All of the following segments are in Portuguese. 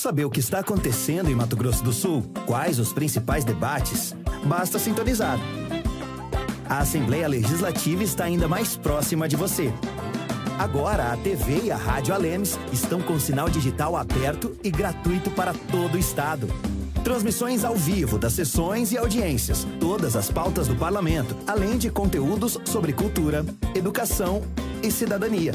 Saber o que está acontecendo em Mato Grosso do Sul? Quais os principais debates? Basta sintonizar. A Assembleia Legislativa está ainda mais próxima de você. Agora, a TV e a Rádio Alemes estão com sinal digital aberto e gratuito para todo o estado. Transmissões ao vivo das sessões e audiências, todas as pautas do parlamento, além de conteúdos sobre cultura, educação e cidadania.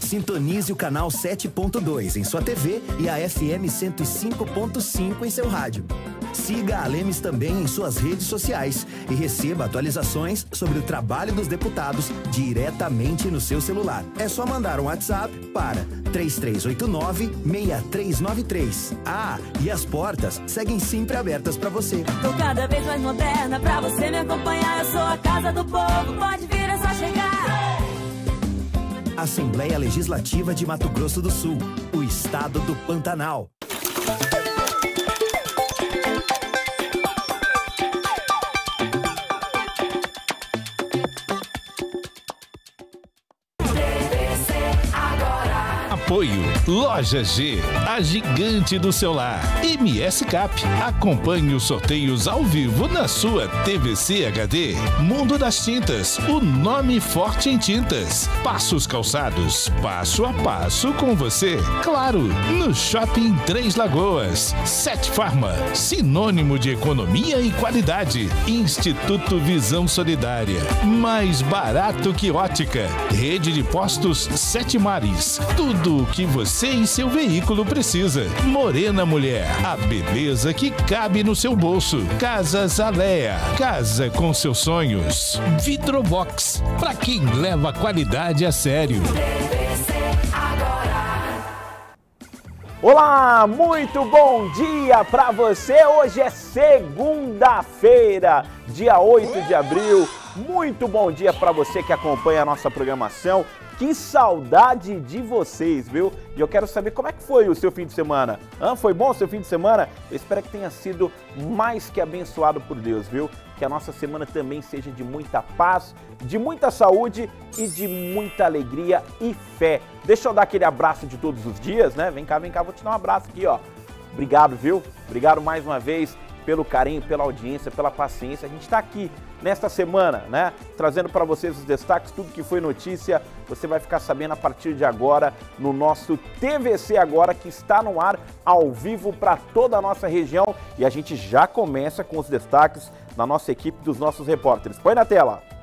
Sintonize o canal 7.2 em sua TV e a FM 105.5 em seu rádio. Siga a Lemes também em suas redes sociais e receba atualizações sobre o trabalho dos deputados diretamente no seu celular. É só mandar um WhatsApp para 3389-6393. Ah, e as portas seguem sempre abertas para você. Tô cada vez mais moderna pra você me acompanhar. Eu sou a casa do povo, pode vir, é só chegar. Assembleia Legislativa de Mato Grosso do Sul, o estado do Pantanal. Apoio Loja G, a gigante do celular. MS Cap. Acompanhe os sorteios ao vivo na sua TVC HD. Mundo das Tintas, o nome forte em tintas. Passos Calçados, passo a passo com você. Claro, no Shopping Três Lagoas. Sete Farma, sinônimo de economia e qualidade. Instituto Visão Solidária, mais barato que ótica. Rede de postos Sete Mares. Tudo o que você e seu veículo precisa. Morena Mulher, a beleza que cabe no seu bolso. Casas Alea, casa com seus sonhos. Vitrobox, para quem leva a qualidade a sério. Olá, muito bom dia para você. Hoje é segunda-feira, dia 8 de abril. Muito bom dia para você que acompanha a nossa programação. Que saudade de vocês, viu? E eu quero saber como é que foi o seu fim de semana. Hã? Foi bom o seu fim de semana? Eu espero que tenha sido mais que abençoado por Deus, viu? Que a nossa semana também seja de muita paz, de muita saúde e de muita alegria e fé. Deixa eu dar aquele abraço de todos os dias, né? Vem cá, vem cá, vou te dar um abraço aqui, ó. Obrigado, viu? Obrigado mais uma vez pelo carinho, pela audiência, pela paciência. A gente está aqui nesta semana, né? Trazendo para vocês os destaques, tudo que foi notícia, você vai ficar sabendo a partir de agora no nosso TVC Agora, que está no ar ao vivo para toda a nossa região. E a gente já começa com os destaques da nossa equipe, dos nossos repórteres. Põe na tela!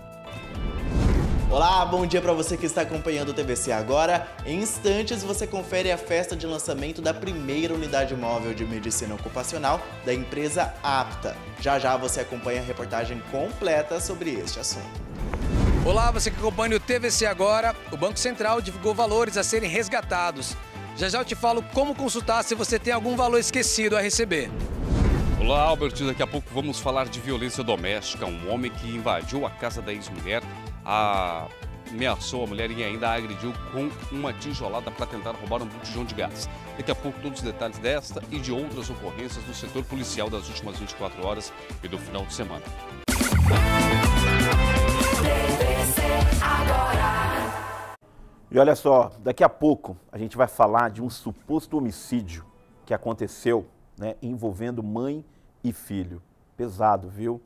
Olá, bom dia para você que está acompanhando o TVC agora. Em instantes você confere a festa de lançamento da primeira unidade móvel de medicina ocupacional da empresa Apta. Já já você acompanha a reportagem completa sobre este assunto. Olá, você que acompanha o TVC agora. O Banco Central divulgou valores a serem resgatados. Já já eu te falo como consultar se você tem algum valor esquecido a receber. Olá, Albert. Daqui a pouco vamos falar de violência doméstica. Um homem que invadiu a casa da ex-mulher ameaçou a mulher e ainda a agrediu com uma tijolada para tentar roubar um botijão de gás. Daqui a pouco todos os detalhes desta e de outras ocorrências do setor policial das últimas 24 horas e do final de semana. E olha só, daqui a pouco a gente vai falar de um suposto homicídio que aconteceu né, envolvendo mãe e filho. Pesado, viu?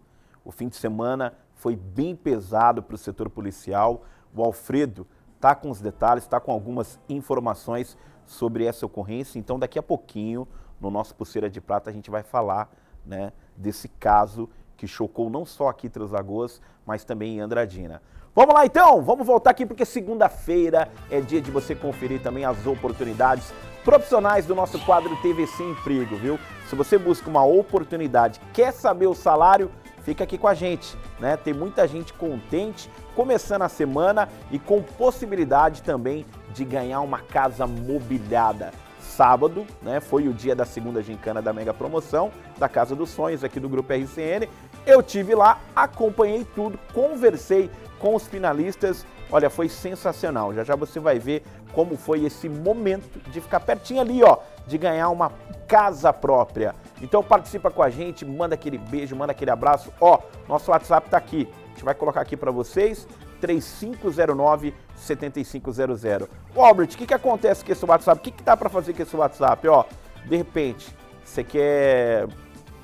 O fim de semana foi bem pesado para o setor policial. O Alfredo está com os detalhes, está com algumas informações sobre essa ocorrência. Então, daqui a pouquinho, no nosso Pulseira de Prata, a gente vai falar né, desse caso que chocou não só aqui em Três Lagoas, mas também em Andradina. Vamos lá então, vamos voltar aqui porque segunda-feira é dia de você conferir também as oportunidades profissionais do nosso quadro TVC Emprego, viu? Se você busca uma oportunidade, quer saber o salário, fica aqui com a gente, né? Tem muita gente contente começando a semana e com possibilidade também de ganhar uma casa mobiliada. Sábado, né, foi o dia da segunda gincana da mega promoção da Casa dos Sonhos aqui do grupo RCN. Eu tive lá, acompanhei tudo, conversei com os finalistas. Olha, foi sensacional. Já já você vai ver como foi esse momento de ficar pertinho ali, ó, de ganhar uma casa própria. Então participa com a gente, manda aquele beijo, manda aquele abraço. Ó, nosso WhatsApp tá aqui. A gente vai colocar aqui para vocês, 3509 7500. Ô, Albert, o que, que acontece com esse WhatsApp? O que, que dá para fazer com esse WhatsApp? Ó, De repente, você quer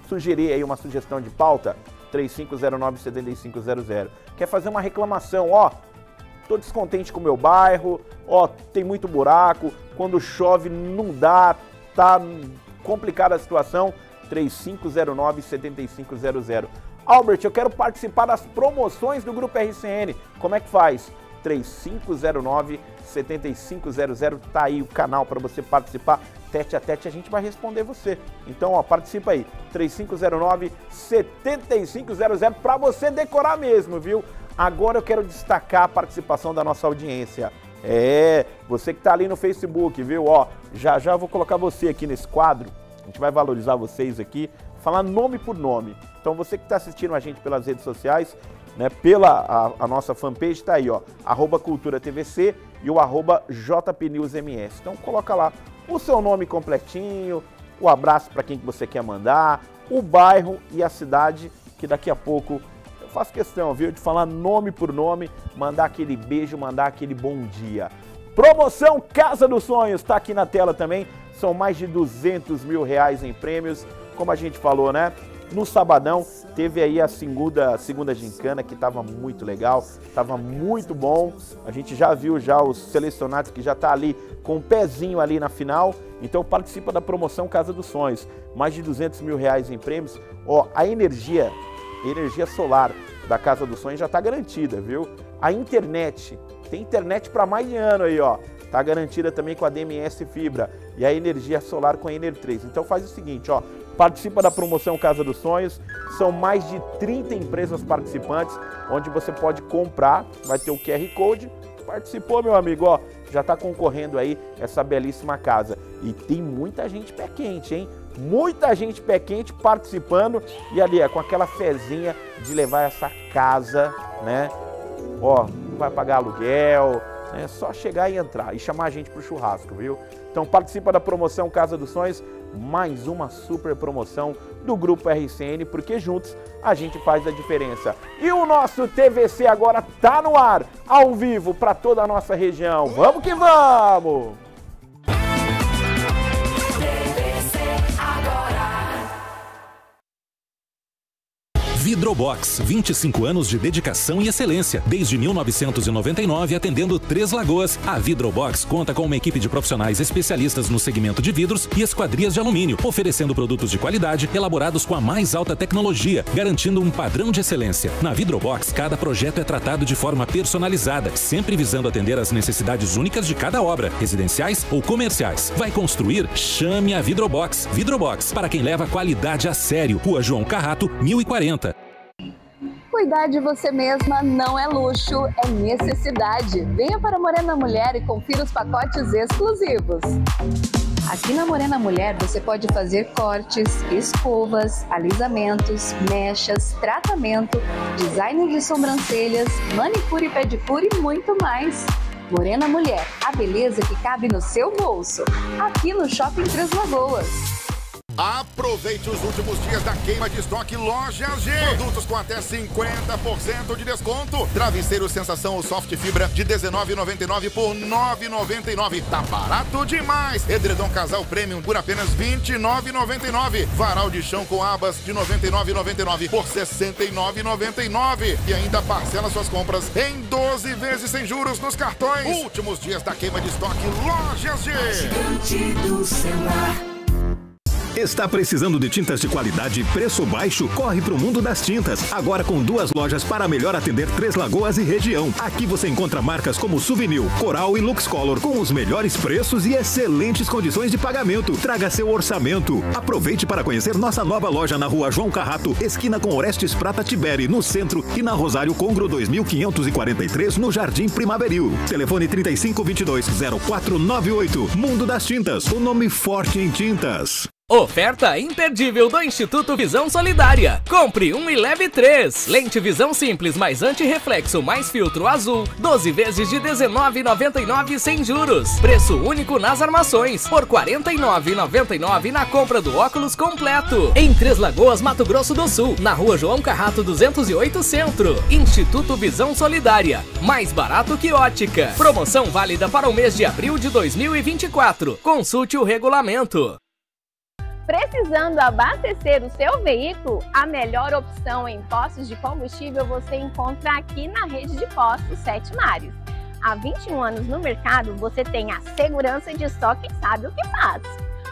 sugerir aí uma sugestão de pauta? 3509-7500. Quer fazer uma reclamação? Ó, tô descontente com o meu bairro, ó, tem muito buraco, quando chove não dá, tá complicada a situação. 3509-7500. Albert, eu quero participar das promoções do Grupo RCN. Como é que faz? 3509-7500. Tá aí o canal para você participar. Tete a tete a gente vai responder você. Então, ó, participa aí. 3509-7500 para você decorar mesmo, viu? Agora eu quero destacar a participação da nossa audiência. É, você que está ali no Facebook, viu? Ó, já já vou colocar você aqui nesse quadro. A gente vai valorizar vocês aqui falar nome por nome. Então você que está assistindo a gente pelas redes sociais, né, pela a, a nossa fanpage está aí, ó, arroba Cultura TVC e o arroba JPNewsMS. Então coloca lá o seu nome completinho, o abraço para quem que você quer mandar, o bairro e a cidade, que daqui a pouco eu faço questão, viu, de falar nome por nome, mandar aquele beijo, mandar aquele bom dia. Promoção Casa dos Sonhos está aqui na tela também. São mais de 200 mil reais em prêmios como a gente falou, né? No sabadão teve aí a segunda, segunda gincana que estava muito legal, estava muito bom. A gente já viu já os selecionados que já tá ali com o um pezinho ali na final. Então participa da promoção Casa dos Sonhos, mais de 200 mil reais em prêmios. Ó, a energia, energia solar da Casa dos Sonhos já está garantida, viu? A internet, tem internet para mais de ano aí, ó. Tá garantida também com a DMS Fibra e a energia solar com a Ener 3. Então faz o seguinte, ó, participa da promoção Casa dos Sonhos. São mais de 30 empresas participantes, onde você pode comprar, vai ter o QR Code. Participou, meu amigo, ó, já está concorrendo aí essa belíssima casa. E tem muita gente pé quente, hein? Muita gente pé quente participando e ali, é com aquela fezinha de levar essa casa, né? Ó, não vai pagar aluguel, é só chegar e entrar e chamar a gente para o churrasco, viu? Então participa da promoção Casa dos Sonhos, mais uma super promoção do Grupo RCN, porque juntos a gente faz a diferença. E o nosso TVC agora tá no ar, ao vivo para toda a nossa região. Vamos que vamos! Vidrobox, 25 anos de dedicação e excelência. Desde 1999, atendendo Três Lagoas. A Vidrobox conta com uma equipe de profissionais especialistas no segmento de vidros e esquadrias de alumínio, oferecendo produtos de qualidade elaborados com a mais alta tecnologia, garantindo um padrão de excelência. Na Vidrobox, cada projeto é tratado de forma personalizada, sempre visando atender às necessidades únicas de cada obra, residenciais ou comerciais. Vai construir? Chame a Vidrobox. Vidrobox, para quem leva qualidade a sério. Rua João Carrato, 1040. Cuidar de você mesma não é luxo, é necessidade. Venha para Morena Mulher e confira os pacotes exclusivos. Aqui na Morena Mulher você pode fazer cortes, escovas, alisamentos, mechas, tratamento, design de sobrancelhas, manicure e pedicure e muito mais. Morena Mulher, a beleza que cabe no seu bolso. Aqui no Shopping Três Lagoas. Aproveite os últimos dias da queima de estoque Lojas G. Produtos com até 50% de desconto. Travesseiro Sensação Soft Fibra de R$19,99 por R$9,99. Tá barato demais. Edredom Casal Premium por apenas R$29,99. Varal de chão com abas de R$99,99 por R$69,99. E ainda parcela suas compras em 12 vezes sem juros nos cartões. Últimos dias da queima de estoque Lojas G. do celular. Está precisando de tintas de qualidade e preço baixo? Corre para o mundo das tintas. Agora com duas lojas para melhor atender Três Lagoas e região. Aqui você encontra marcas como Souvenir, Coral e Lux Color com os melhores preços e excelentes condições de pagamento. Traga seu orçamento. Aproveite para conhecer nossa nova loja na rua João Carrato, esquina com Orestes Prata Tiberi, no centro, e na Rosário Congro 2543, no Jardim Primaveril. Telefone 3522 0498. Mundo das Tintas, o nome forte em tintas. Oferta imperdível do Instituto Visão Solidária. Compre um e leve três. Lente visão simples mais anti-reflexo mais filtro azul. 12 vezes de R$19,99 sem juros. Preço único nas armações. Por R$49,99 na compra do óculos completo. Em Três Lagoas, Mato Grosso do Sul. Na rua João Carrato 208 Centro. Instituto Visão Solidária. Mais barato que ótica. Promoção válida para o mês de abril de 2024. Consulte o regulamento. Precisando abastecer o seu veículo, a melhor opção em postos de combustível você encontra aqui na rede de postos Sete Mares. Há 21 anos no mercado, você tem a segurança de só quem sabe o que faz.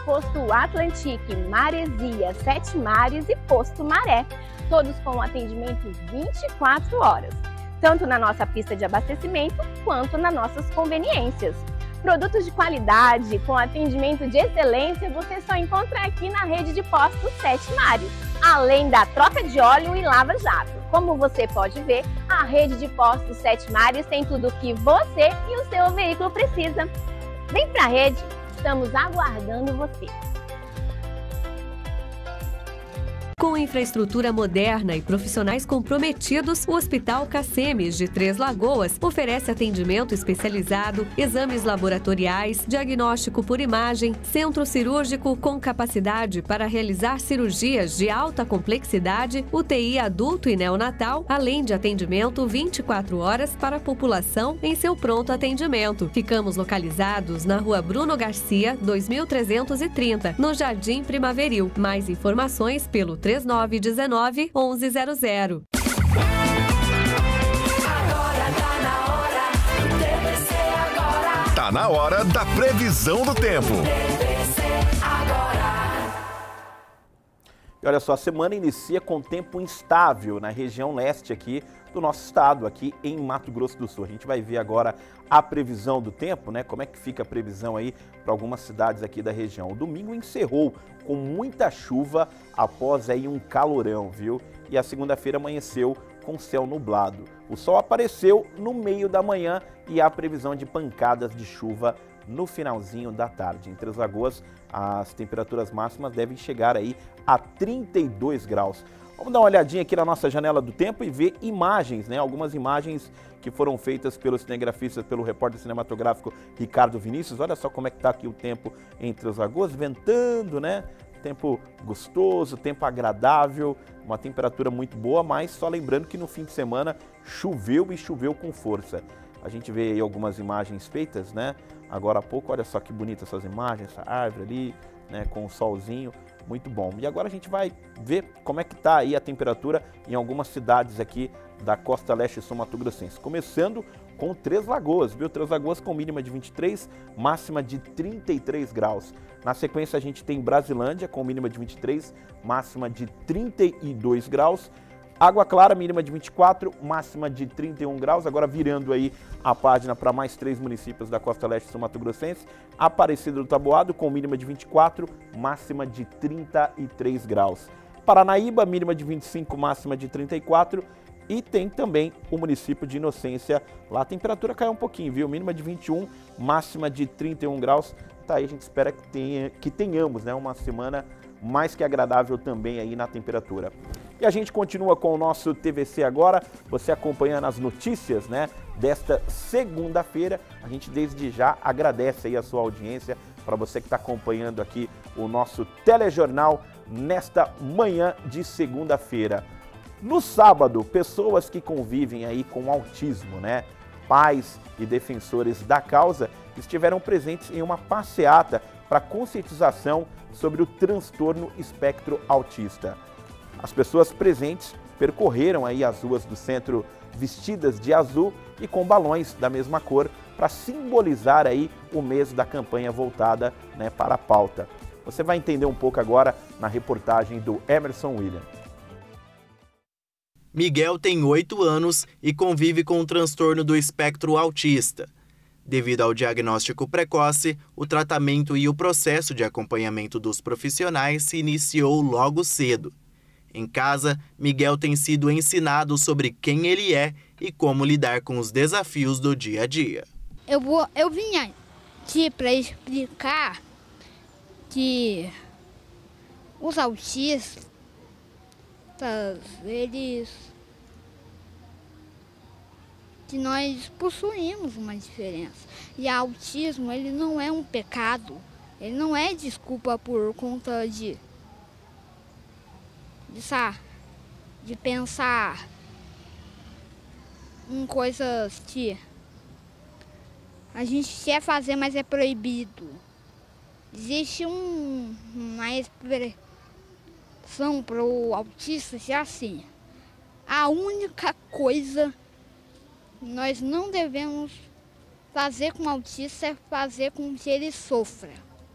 Posto Atlantique, Maresia, Sete Mares e Posto Maré, todos com atendimento 24 horas, tanto na nossa pista de abastecimento quanto nas nossas conveniências. Produtos de qualidade, com atendimento de excelência, você só encontra aqui na rede de postos Sete Mares, além da troca de óleo e lava-jato. Como você pode ver, a rede de postos Sete Mares tem tudo o que você e o seu veículo precisa. Vem pra rede, estamos aguardando você. Com infraestrutura moderna e profissionais comprometidos, o Hospital Cacemes de Três Lagoas oferece atendimento especializado, exames laboratoriais, diagnóstico por imagem, centro cirúrgico com capacidade para realizar cirurgias de alta complexidade, UTI adulto e neonatal, além de atendimento 24 horas para a população em seu pronto atendimento. Ficamos localizados na Rua Bruno Garcia, 2330, no Jardim Primaveril. Mais informações pelo 3919 1100. Tá na hora da previsão do tempo. E olha só, a semana inicia com tempo instável na região leste aqui do nosso estado, aqui em Mato Grosso do Sul. A gente vai ver agora a previsão do tempo, né? Como é que fica a previsão aí para algumas cidades aqui da região. O domingo encerrou com muita chuva após aí um calorão, viu? E a segunda-feira amanheceu com céu nublado. O sol apareceu no meio da manhã e há previsão de pancadas de chuva no finalzinho da tarde. Em Três Lagoas, as temperaturas máximas devem chegar aí a 32 graus. Vamos dar uma olhadinha aqui na nossa janela do tempo e ver imagens, né? Algumas imagens que foram feitas pelos cinegrafistas, pelo repórter cinematográfico Ricardo Vinícius. Olha só como é que está aqui o tempo entre as lagoas, ventando, né? Tempo gostoso, tempo agradável, uma temperatura muito boa, mas só lembrando que no fim de semana choveu e choveu com força. A gente vê aí algumas imagens feitas, né? Agora há pouco, olha só que bonita essas imagens, essa árvore ali, né? Com o solzinho muito bom. E agora a gente vai ver como é que está aí a temperatura em algumas cidades aqui da costa leste sul Mato Grossense. Começando com Três Lagoas, viu? Três Lagoas com mínima de 23, máxima de 33 graus. Na sequência a gente tem Brasilândia com mínima de 23, máxima de 32 graus. Água Clara, mínima de 24, máxima de 31 graus. Agora virando aí a página para mais três municípios da costa leste sul Mato Grossense. Aparecida do Taboado, com mínima de 24, máxima de 33 graus. Paranaíba, mínima de 25, máxima de 34. E tem também o município de Inocência. Lá a temperatura caiu um pouquinho, viu? Mínima de 21, máxima de 31 graus. Tá aí, a gente espera que, tenha, que tenhamos né, uma semana mais que agradável também aí na temperatura. E a gente continua com o nosso TVC agora, você acompanhando as notícias, né, desta segunda-feira. A gente desde já agradece aí a sua audiência para você que está acompanhando aqui o nosso telejornal nesta manhã de segunda-feira. No sábado, pessoas que convivem aí com autismo, né, pais e defensores da causa estiveram presentes em uma passeata para conscientização sobre o transtorno espectro autista. As pessoas presentes percorreram aí as ruas do centro vestidas de azul e com balões da mesma cor para simbolizar aí o mês da campanha voltada né, para a pauta. Você vai entender um pouco agora na reportagem do Emerson William. Miguel tem 8 anos e convive com o transtorno do espectro autista. Devido ao diagnóstico precoce, o tratamento e o processo de acompanhamento dos profissionais se iniciou logo cedo. Em casa, Miguel tem sido ensinado sobre quem ele é e como lidar com os desafios do dia a dia. Eu, vou, eu vim aqui para explicar que os autistas, eles que nós possuímos uma diferença. E autismo, ele não é um pecado. Ele não é desculpa por conta de de, de pensar em coisas que a gente quer fazer, mas é proibido. existe um, uma expressão para o autista ser assim. A única coisa que nós não devemos fazer com o autista é fazer com que ele sofra.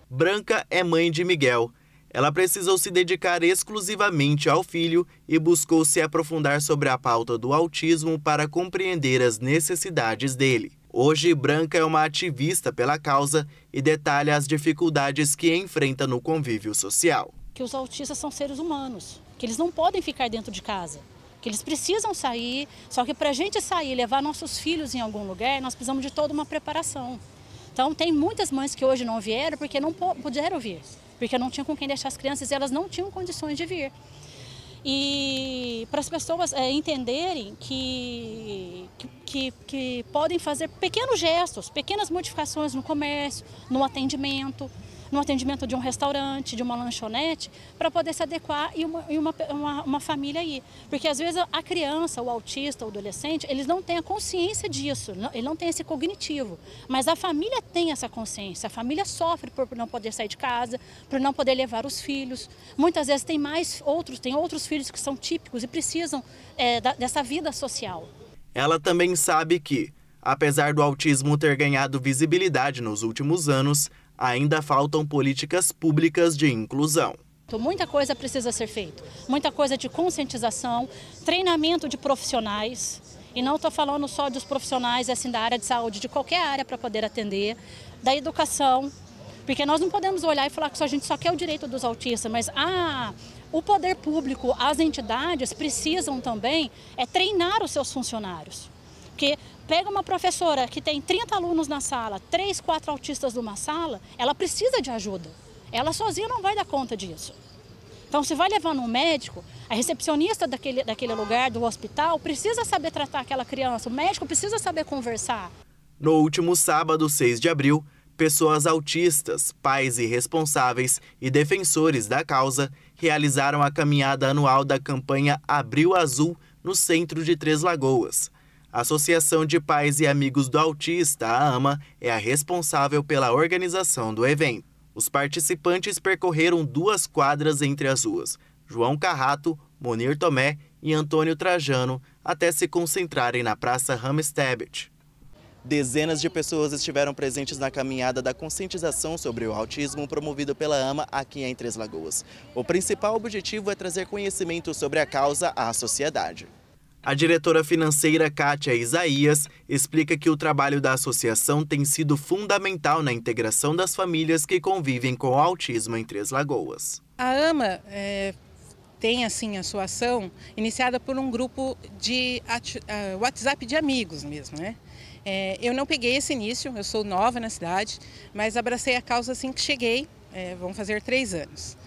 Branca é mãe de Miguel. Ela precisou se dedicar exclusivamente ao filho e buscou se aprofundar sobre a pauta do autismo para compreender as necessidades dele. Hoje, Branca é uma ativista pela causa e detalha as dificuldades que enfrenta no convívio social. Que os autistas são seres humanos, que eles não podem ficar dentro de casa, que eles precisam sair, só que para a gente sair levar nossos filhos em algum lugar, nós precisamos de toda uma preparação. Então, tem muitas mães que hoje não vieram porque não puderam vir, porque não tinham com quem deixar as crianças e elas não tinham condições de vir e para as pessoas é, entenderem que, que, que podem fazer pequenos gestos, pequenas modificações no comércio, no atendimento, no atendimento de um restaurante, de uma lanchonete, para poder se adequar e uma, e uma, uma, uma, família aí. Porque às vezes a criança, o autista, o adolescente, eles não têm a consciência disso, ele não tem esse cognitivo. Mas a família tem essa consciência, a família sofre por não poder sair de casa, por não poder levar os filhos. Muitas vezes tem mais outros, tem outros filhos que são típicos e precisam é, da, dessa vida social. Ela também sabe que, apesar do autismo ter ganhado visibilidade nos últimos anos, ainda faltam políticas públicas de inclusão. Muita coisa precisa ser feita, muita coisa de conscientização, treinamento de profissionais, e não estou falando só dos profissionais assim, da área de saúde, de qualquer área para poder atender, da educação, porque nós não podemos olhar e falar que a gente só quer o direito dos autistas, mas ah, o poder público, as entidades precisam também é treinar os seus funcionários. Porque pega uma professora que tem 30 alunos na sala, 3, 4 autistas numa sala, ela precisa de ajuda. Ela sozinha não vai dar conta disso. Então, se vai levar um médico, a recepcionista daquele, daquele lugar, do hospital, precisa saber tratar aquela criança, o médico precisa saber conversar. No último sábado, 6 de abril, pessoas autistas, pais e responsáveis e defensores da causa realizaram a caminhada anual da campanha Abril Azul no centro de Três Lagoas. A Associação de Pais e Amigos do Autista, a AMA, é a responsável pela organização do evento. Os participantes percorreram duas quadras entre as ruas, João Carrato, Monir Tomé e Antônio Trajano, até se concentrarem na Praça Ramstebet. Dezenas de pessoas estiveram presentes na caminhada da conscientização sobre o autismo promovido pela AMA aqui em Três Lagoas. O principal objetivo é trazer conhecimento sobre a causa à sociedade. A diretora financeira Kátia Isaías explica que o trabalho da associação tem sido fundamental na integração das famílias que convivem com autismo em Três Lagoas. A AMA é, tem assim a sua ação iniciada por um grupo de WhatsApp de amigos mesmo, né? É, eu não peguei esse início, eu sou nova na cidade, mas abracei a causa assim que cheguei, é, vão fazer três anos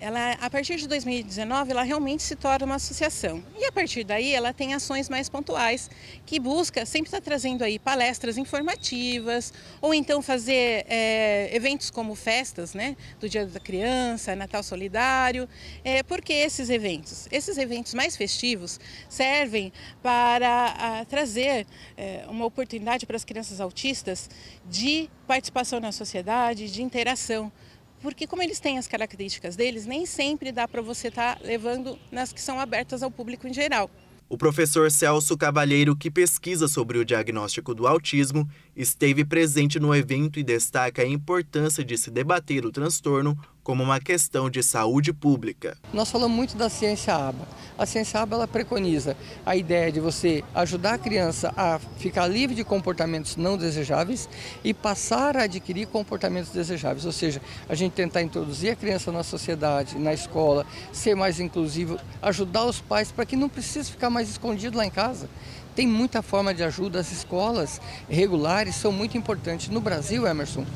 ela, a partir de 2019, ela realmente se torna uma associação. E a partir daí, ela tem ações mais pontuais, que busca sempre estar trazendo aí palestras informativas, ou então fazer é, eventos como festas, né, do Dia da Criança, Natal Solidário. É, por que esses eventos? Esses eventos mais festivos servem para a, trazer é, uma oportunidade para as crianças autistas de participação na sociedade, de interação porque como eles têm as características deles, nem sempre dá para você estar tá levando nas que são abertas ao público em geral. O professor Celso Cavalheiro, que pesquisa sobre o diagnóstico do autismo, esteve presente no evento e destaca a importância de se debater o transtorno como uma questão de saúde pública. Nós falamos muito da ciência ABA. A ciência ABA ela preconiza a ideia de você ajudar a criança a ficar livre de comportamentos não desejáveis e passar a adquirir comportamentos desejáveis, ou seja, a gente tentar introduzir a criança na sociedade, na escola, ser mais inclusivo, ajudar os pais para que não precise ficar mais escondido lá em casa. Tem muita forma de ajuda, as escolas regulares são muito importantes. No Brasil, Emerson,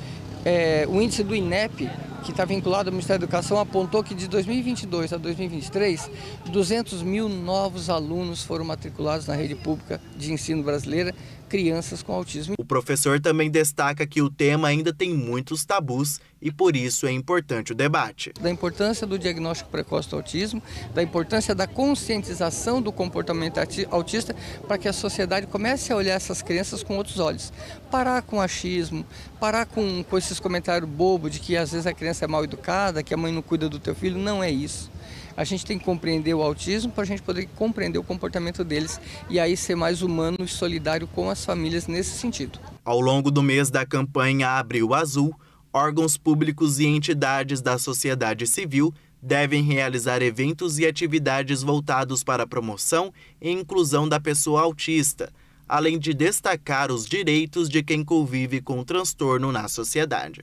é, o índice do INEP, que está vinculado ao Ministério da Educação, apontou que de 2022 a 2023, 200 mil novos alunos foram matriculados na rede pública de ensino brasileira, crianças com autismo. O professor também destaca que o tema ainda tem muitos tabus e por isso é importante o debate. Da importância do diagnóstico precoce do autismo, da importância da conscientização do comportamento autista para que a sociedade comece a olhar essas crianças com outros olhos. Parar com achismo, parar com, com esses comentários bobos de que às vezes a criança é mal educada, que a mãe não cuida do teu filho, não é isso. A gente tem que compreender o autismo para a gente poder compreender o comportamento deles e aí ser mais humano e solidário com as famílias nesse sentido. Ao longo do mês da campanha Abril Azul, órgãos públicos e entidades da sociedade civil devem realizar eventos e atividades voltados para a promoção e inclusão da pessoa autista, além de destacar os direitos de quem convive com transtorno na sociedade.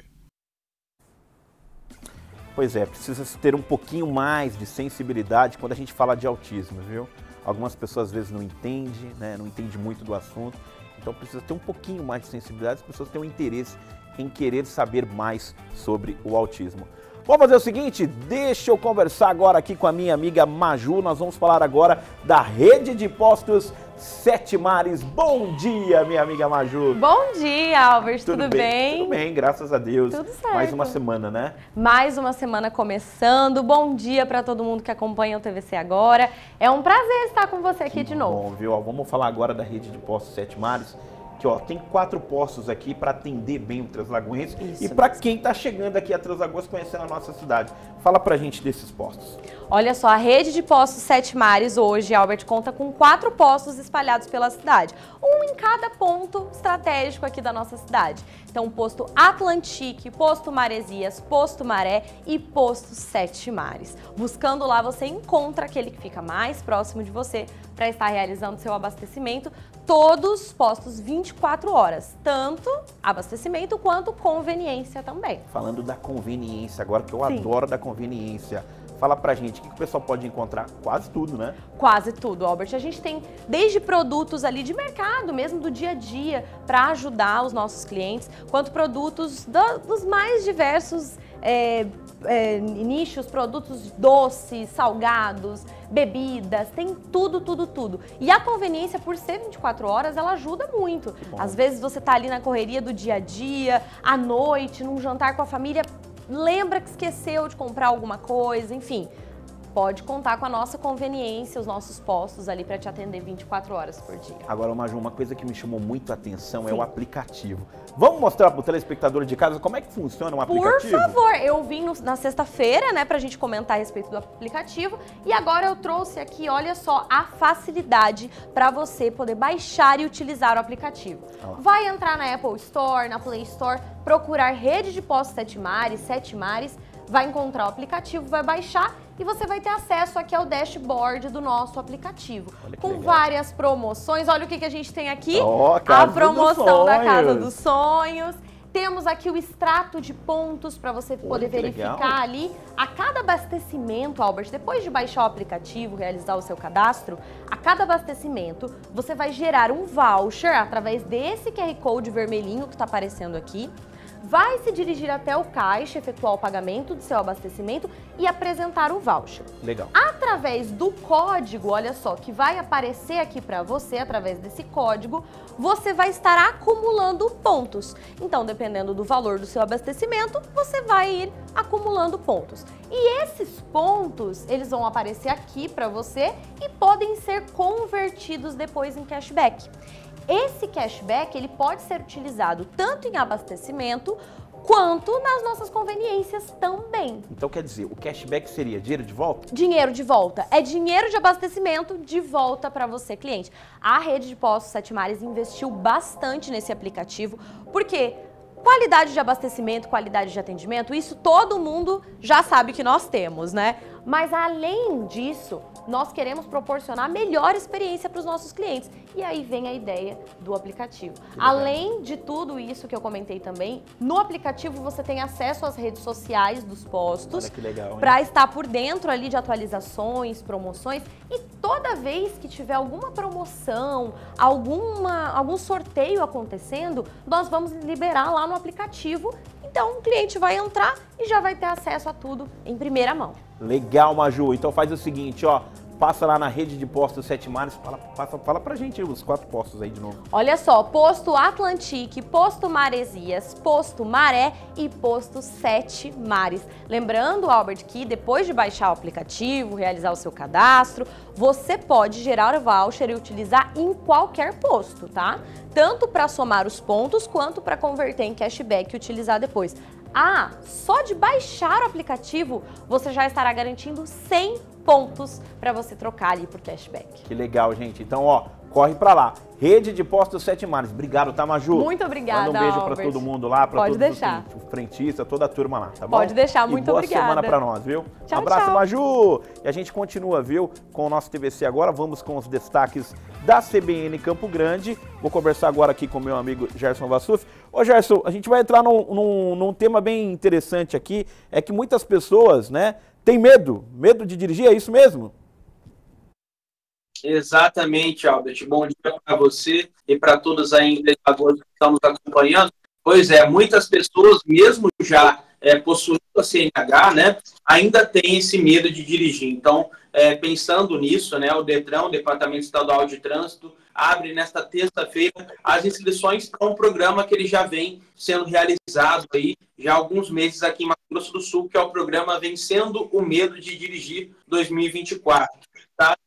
Pois é, precisa ter um pouquinho mais de sensibilidade quando a gente fala de autismo, viu? Algumas pessoas às vezes não entendem, né? não entendem muito do assunto, então precisa ter um pouquinho mais de sensibilidade, as pessoas têm um interesse em querer saber mais sobre o autismo. Vamos fazer o seguinte, deixa eu conversar agora aqui com a minha amiga Maju. Nós vamos falar agora da rede de postos Sete Mares. Bom dia, minha amiga Maju. Bom dia, Albert. Tudo, Tudo bem? bem? Tudo bem, graças a Deus. Tudo certo. Mais uma semana, né? Mais uma semana começando. Bom dia para todo mundo que acompanha o TVC agora. É um prazer estar com você aqui que de novo. Bom, viu? Vamos falar agora da rede de postos Sete Mares que ó, tem quatro postos aqui para atender bem o Translagoense e para quem está chegando aqui a Translagoas conhecendo a nossa cidade. Fala para a gente desses postos. Olha só, a rede de postos Sete Mares hoje, Albert, conta com quatro postos espalhados pela cidade, um em cada ponto estratégico aqui da nossa cidade. Então, posto Atlantique, posto Maresias, posto Maré e posto Sete Mares. Buscando lá, você encontra aquele que fica mais próximo de você para estar realizando seu abastecimento, todos postos 24 horas, tanto abastecimento quanto conveniência também. Falando da conveniência agora, que eu Sim. adoro da conveniência. Fala pra gente, o que o pessoal pode encontrar? Quase tudo, né? Quase tudo, Albert. A gente tem desde produtos ali de mercado, mesmo do dia a dia, para ajudar os nossos clientes, quanto produtos do, dos mais diversos é, é, nichos, produtos doces, salgados, bebidas, tem tudo, tudo, tudo. E a conveniência, por ser 24 horas, ela ajuda muito. Às vezes você tá ali na correria do dia a dia, à noite, num jantar com a família, lembra que esqueceu de comprar alguma coisa, enfim pode contar com a nossa conveniência, os nossos postos ali para te atender 24 horas por dia. Agora, Maju, uma coisa que me chamou muito a atenção Sim. é o aplicativo. Vamos mostrar para o telespectador de casa como é que funciona um aplicativo? Por favor, eu vim no, na sexta-feira, né, para a gente comentar a respeito do aplicativo e agora eu trouxe aqui, olha só, a facilidade para você poder baixar e utilizar o aplicativo. Ah. Vai entrar na Apple Store, na Play Store, procurar Rede de Postos Sete Mares, Sete Mares, vai encontrar o aplicativo, vai baixar e você vai ter acesso aqui ao dashboard do nosso aplicativo. Com legal. várias promoções. Olha o que, que a gente tem aqui. Oh, a promoção da Casa dos Sonhos. Temos aqui o extrato de pontos para você poder verificar legal. ali a cada abastecimento, Albert. Depois de baixar o aplicativo, realizar o seu cadastro, a cada abastecimento você vai gerar um voucher através desse QR Code vermelhinho que está aparecendo aqui vai se dirigir até o caixa, efetuar o pagamento do seu abastecimento e apresentar o voucher. Legal. Através do código, olha só, que vai aparecer aqui para você, através desse código, você vai estar acumulando pontos. Então, dependendo do valor do seu abastecimento, você vai ir acumulando pontos. E esses pontos, eles vão aparecer aqui para você e podem ser convertidos depois em cashback. Esse cashback ele pode ser utilizado tanto em abastecimento quanto nas nossas conveniências também. Então quer dizer, o cashback seria dinheiro de volta? Dinheiro de volta. É dinheiro de abastecimento de volta para você, cliente. A rede de postos Sete Mares investiu bastante nesse aplicativo, porque qualidade de abastecimento, qualidade de atendimento, isso todo mundo já sabe que nós temos, né? Mas além disso, nós queremos proporcionar a melhor experiência para os nossos clientes. E aí vem a ideia do aplicativo. Além de tudo isso que eu comentei também, no aplicativo você tem acesso às redes sociais dos postos para estar por dentro ali de atualizações, promoções e toda vez que tiver alguma promoção, alguma, algum sorteio acontecendo, nós vamos liberar lá no aplicativo. Então o cliente vai entrar e já vai ter acesso a tudo em primeira mão. Legal, Maju. Então faz o seguinte, ó, passa lá na rede de postos Sete Mares, fala, passa, fala pra gente os quatro postos aí de novo. Olha só, posto Atlantique, posto Maresias, posto Maré e posto Sete Mares. Lembrando, Albert, que depois de baixar o aplicativo, realizar o seu cadastro, você pode gerar voucher e utilizar em qualquer posto, tá? Tanto para somar os pontos quanto para converter em cashback e utilizar depois. Ah, só de baixar o aplicativo, você já estará garantindo 100 pontos para você trocar ali por cashback. Que legal, gente. Então, ó, corre para lá. Rede de Postos Sete Mares. Obrigado, tá, Maju? Muito obrigada, Manda um beijo para todo mundo lá, para Pode todos deixar. os frentistas, toda a turma lá, tá bom? Pode deixar, E muito boa obrigada. semana para nós, viu? Tchau, Abraço, tchau. Maju! E a gente continua, viu, com o nosso TVC agora. Vamos com os destaques da CBN Campo Grande. Vou conversar agora aqui com o meu amigo Gerson Vassuf. Ô, Gerson, a gente vai entrar num, num- num tema bem interessante aqui. É que muitas pessoas, né, têm medo. Medo de dirigir, é isso mesmo? Exatamente, Albert. Bom dia para você e para todos aí em que estão nos acompanhando. Pois é, muitas pessoas, mesmo já é, possuindo a CNH, né, ainda têm esse medo de dirigir. Então, é, pensando nisso, né, o Detran, o Departamento Estadual de Trânsito, abre nesta terça-feira as inscrições para um programa que ele já vem sendo realizado aí já há alguns meses aqui em Mato Grosso do Sul, que é o programa Vencendo o Medo de Dirigir 2024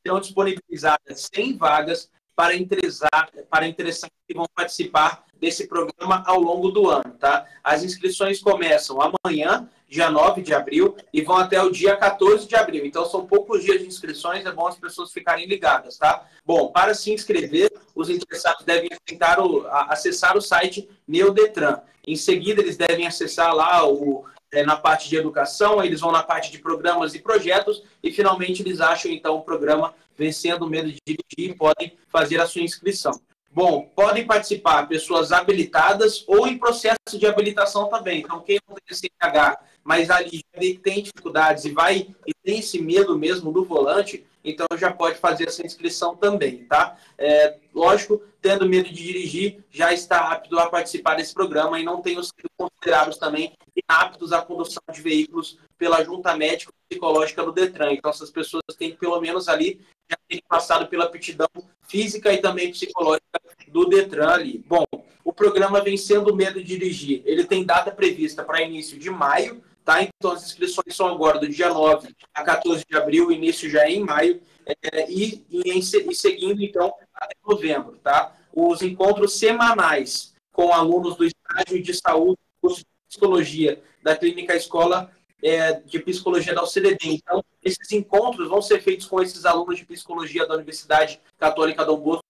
serão disponibilizadas 100 vagas para, interessar, para interessados que vão participar desse programa ao longo do ano. Tá? As inscrições começam amanhã, dia 9 de abril, e vão até o dia 14 de abril. Então, são poucos dias de inscrições, é bom as pessoas ficarem ligadas. Tá? Bom, para se inscrever, os interessados devem tentar o, a- acessar o site Neodetran. Em seguida, eles devem acessar lá o, na parte de educação, eles vão na parte de programas e projetos e finalmente eles acham então o programa Vencendo o Medo de Dirigir e podem fazer a sua inscrição. Bom, podem participar pessoas habilitadas ou em processo de habilitação também. Então, quem não tem CNH, mas ali tem dificuldades e vai e tem esse medo mesmo do volante, então já pode fazer essa inscrição também, tá? É, lógico, tendo medo de dirigir, já está apto a participar desse programa e não tenham sido considerados também inaptos à condução de veículos pela junta médica psicológica do Detran. Então, essas pessoas têm que, pelo menos ali, já terem passado pela aptidão física e também psicológica do Detran ali. Bom, o programa Vencendo o Medo de Dirigir, ele tem data prevista para início de maio, tá? Então, as inscrições são agora do dia 9 a 14 de abril, o início já é em maio, é, e, e, em e seguindo, então, até novembro, tá? Os encontros semanais com alunos do estágio de saúde, curso de psicologia da Clínica Escola é, de Psicologia da UCDD. Então, esses encontros vão ser feitos com esses alunos de psicologia da Universidade Católica Dom Bosco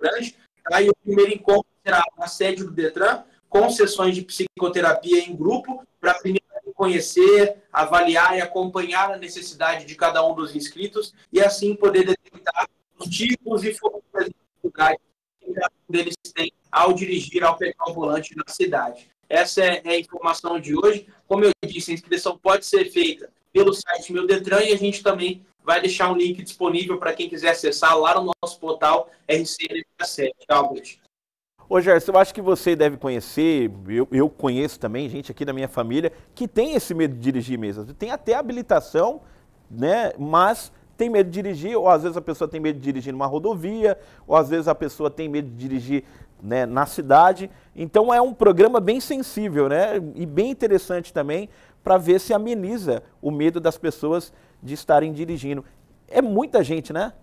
Grande. Tá? E o primeiro encontro será na sede do Detran, com sessões de psicoterapia em grupo, para primeiro conhecer, avaliar e acompanhar a necessidade de cada um dos inscritos e assim poder detectar os tipos e formas de dificuldades que deles tem ao dirigir, ao pegar o volante na cidade. Essa é é a informação de hoje. Como eu disse, a inscrição pode ser feita pelo site Meu Detran e a gente também vai deixar um link disponível para quem quiser acessar lá no nosso portal RCN7, Albert. Ô Gerson, eu acho que você deve conhecer, eu, eu conheço também gente aqui da minha família que tem esse medo de dirigir mesmo. Tem até habilitação, né? Mas tem medo de dirigir, ou às vezes a pessoa tem medo de dirigir numa rodovia, ou às vezes a pessoa tem medo de dirigir né, na cidade. Então é um programa bem sensível, né? E bem interessante também para ver se ameniza o medo das pessoas de estarem dirigindo. É muita gente, né?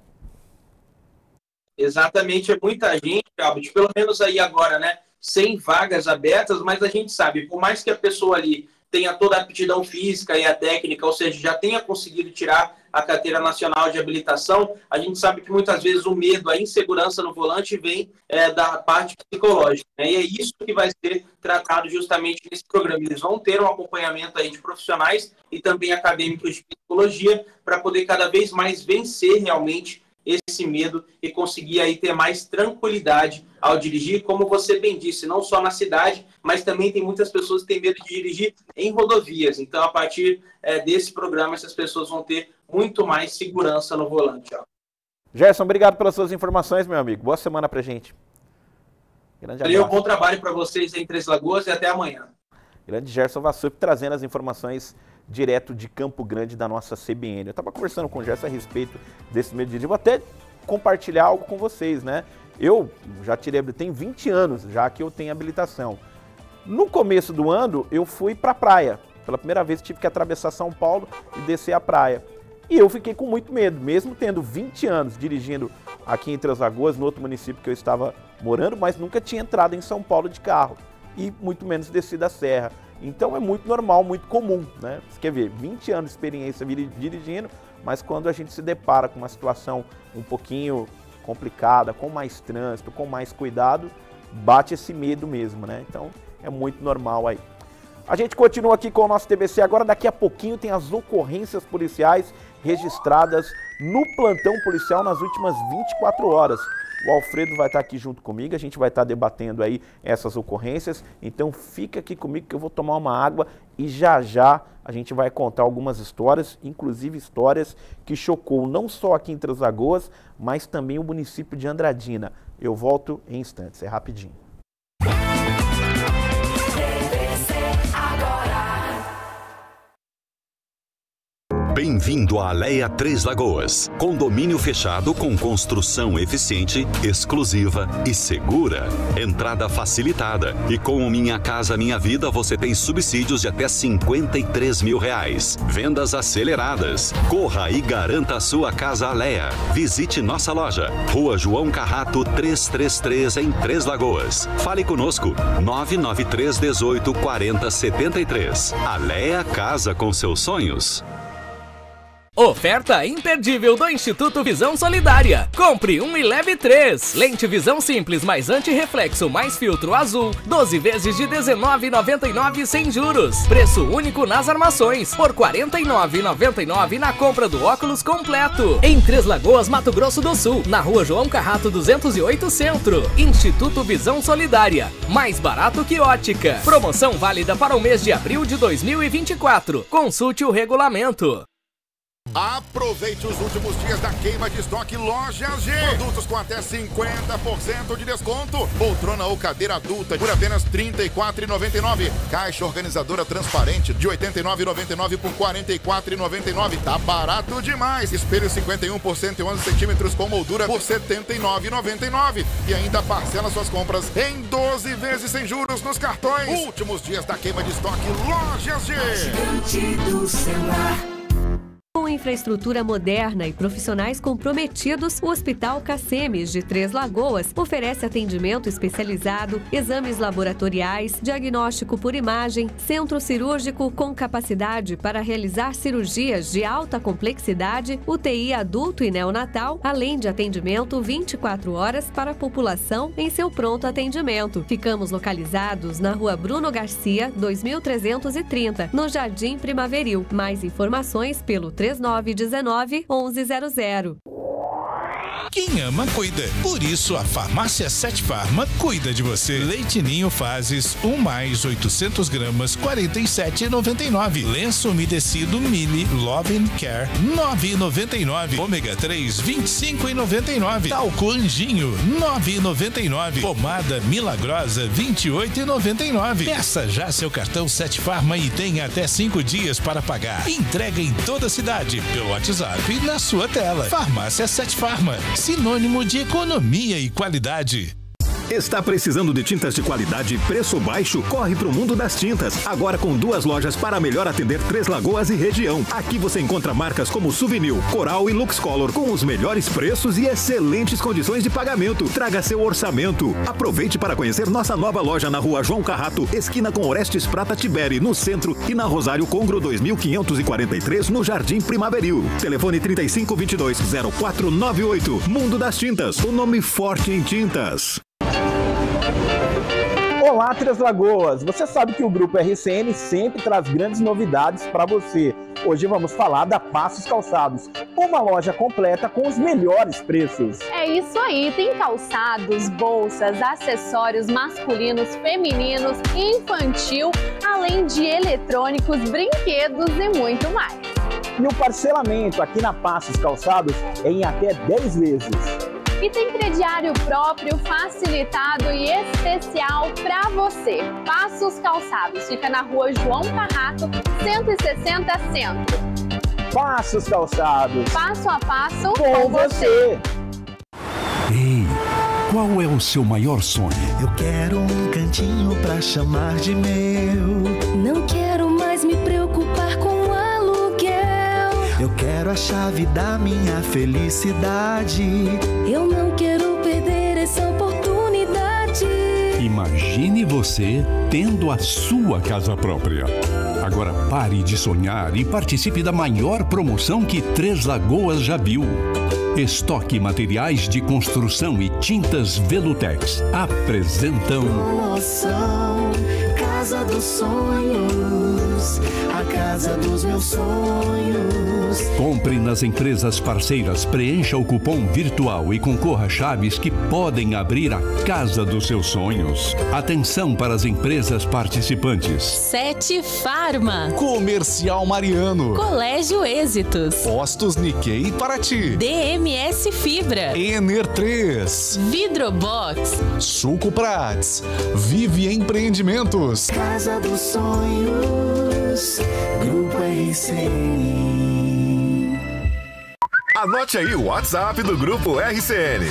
Exatamente, é muita gente, Albert, pelo menos aí agora, né? 100 vagas abertas, mas a gente sabe, por mais que a pessoa ali tenha toda a aptidão física e a técnica, ou seja, já tenha conseguido tirar a carteira nacional de habilitação, a gente sabe que muitas vezes o medo, a insegurança no volante vem é, da parte psicológica. Né? E é isso que vai ser tratado justamente nesse programa. Eles vão ter um acompanhamento aí de profissionais e também acadêmicos de psicologia para poder cada vez mais vencer realmente esse medo e conseguir aí ter mais tranquilidade ao dirigir, como você bem disse, não só na cidade, mas também tem muitas pessoas que têm medo de dirigir em rodovias. Então, a partir é, desse programa, essas pessoas vão ter muito mais segurança no volante. Ó. Gerson, obrigado pelas suas informações, meu amigo. Boa semana pra gente. Grande Valeu, bom trabalho para vocês em Três Lagoas e até amanhã. Grande Gerson Vassup trazendo as informações direto de Campo Grande da nossa CBN. Eu estava conversando com o Gerson a respeito desse meio de dia. Vou até compartilhar algo com vocês, né? Eu já tirei, tem 20 anos já que eu tenho habilitação. No começo do ano, eu fui para a praia. Pela primeira vez tive que atravessar São Paulo e descer a praia. E eu fiquei com muito medo, mesmo tendo 20 anos dirigindo aqui em Três Lagoas, no outro município que eu estava morando, mas nunca tinha entrado em São Paulo de carro e muito menos descido a serra. Então é muito normal, muito comum, né? Você quer ver, 20 anos de experiência dirigindo, mas quando a gente se depara com uma situação um pouquinho complicada, com mais trânsito, com mais cuidado, bate esse medo mesmo, né? Então é muito normal aí. A gente continua aqui com o nosso TBC agora, daqui a pouquinho tem as ocorrências policiais registradas no plantão policial nas últimas 24 horas. O Alfredo vai estar aqui junto comigo, a gente vai estar debatendo aí essas ocorrências. Então fica aqui comigo que eu vou tomar uma água e já já a gente vai contar algumas histórias, inclusive histórias que chocou não só aqui em Três Lagoas, mas também o município de Andradina. Eu volto em instantes, é rapidinho. Bem-vindo à Aleia Três Lagoas. Condomínio fechado com construção eficiente, exclusiva e segura. Entrada facilitada. E com o Minha Casa Minha Vida você tem subsídios de até 53 mil reais. Vendas aceleradas. Corra e garanta a sua casa Aleia. Visite nossa loja. Rua João Carrato 333 em Três Lagoas. Fale conosco. 993 18 40 73. Aleia Casa com seus sonhos. Oferta imperdível do Instituto Visão Solidária. Compre um e leve três. Lente visão simples mais anti-reflexo mais filtro azul. 12 vezes de R$19,99 sem juros. Preço único nas armações. Por R$49,99 na compra do óculos completo. Em Três Lagoas, Mato Grosso do Sul. Na rua João Carrato 208 Centro. Instituto Visão Solidária. Mais barato que ótica. Promoção válida para o mês de abril de 2024. Consulte o regulamento. Aproveite os últimos dias da queima de estoque Loja G. Produtos com até 50% de desconto. Poltrona ou cadeira adulta por apenas R$ 34,99. Caixa organizadora transparente de R$ 89,99 por R$ 44,99. Tá barato demais. Espelho 51 por 111 centímetros com moldura por R$ 79,99. E ainda parcela suas compras em 12 vezes sem juros nos cartões. Últimos dias da queima de estoque Loja G. Gigante do celular. Com infraestrutura moderna e profissionais comprometidos, o Hospital Cacemes de Três Lagoas oferece atendimento especializado, exames laboratoriais, diagnóstico por imagem, centro cirúrgico com capacidade para realizar cirurgias de alta complexidade, UTI adulto e neonatal, além de atendimento 24 horas para a população em seu pronto atendimento. Ficamos localizados na Rua Bruno Garcia, 2330, no Jardim Primaveril. Mais informações pelo 3919 1100. Quem ama, cuida. Por isso, a Farmácia Sete Farma cuida de você. Leite Ninho Fases 1 mais 800 gramas, 47,99. Lenço umedecido Mini Love and Care, 9,99. Ômega 3, 25,99. Talco Anjinho, 9,99. Pomada Milagrosa, 28,99. Peça já seu cartão Sete Farma e tenha até 5 dias para pagar. Entrega em toda a cidade, pelo WhatsApp na sua tela. Farmácia Sete Farma sinônimo de economia e qualidade. Está precisando de tintas de qualidade e preço baixo? Corre para o mundo das tintas. Agora com duas lojas para melhor atender Três Lagoas e região. Aqui você encontra marcas como Souvenir, Coral e Lux Color com os melhores preços e excelentes condições de pagamento. Traga seu orçamento. Aproveite para conhecer nossa nova loja na rua João Carrato, esquina com Orestes Prata Tiberi, no centro, e na Rosário Congro 2543, no Jardim Primaveril. Telefone 3522 0498. Mundo das Tintas, o nome forte em tintas. Olá, Três Lagoas! Você sabe que o Grupo RCN sempre traz grandes novidades para você. Hoje vamos falar da Passos Calçados, uma loja completa com os melhores preços. É isso aí, tem calçados, bolsas, acessórios masculinos, femininos, infantil, além de eletrônicos, brinquedos e muito mais. E o parcelamento aqui na Passos Calçados é em até 10 vezes. E tem crediário próprio, facilitado e especial para você. Passos Calçados fica na rua João Carrato, 160 Centro. Passos Calçados. Passo a passo com, com você. Ei, qual é o seu maior sonho? Eu quero um cantinho pra chamar de meu. Não quero mais me preocupar. Eu quero a chave da minha felicidade. Eu não quero perder essa oportunidade. Imagine você tendo a sua casa própria. Agora pare de sonhar e participe da maior promoção que Três Lagoas já viu. Estoque Materiais de Construção e Tintas Velutex apresentam Promoção Casa dos Sonhos, a casa dos meus sonhos. Compre nas empresas parceiras, preencha o cupom virtual e concorra a chaves que podem abrir a casa dos seus sonhos. Atenção para as empresas participantes. Sete Farma. Comercial Mariano. Colégio Êxitos. Postos Nikkei Paraty. DMS Fibra. Ener 3. Vidrobox. Suco Prats. Vive Empreendimentos. Casa dos Sonhos, Grupo RCN. Anote aí o WhatsApp do Grupo RCN.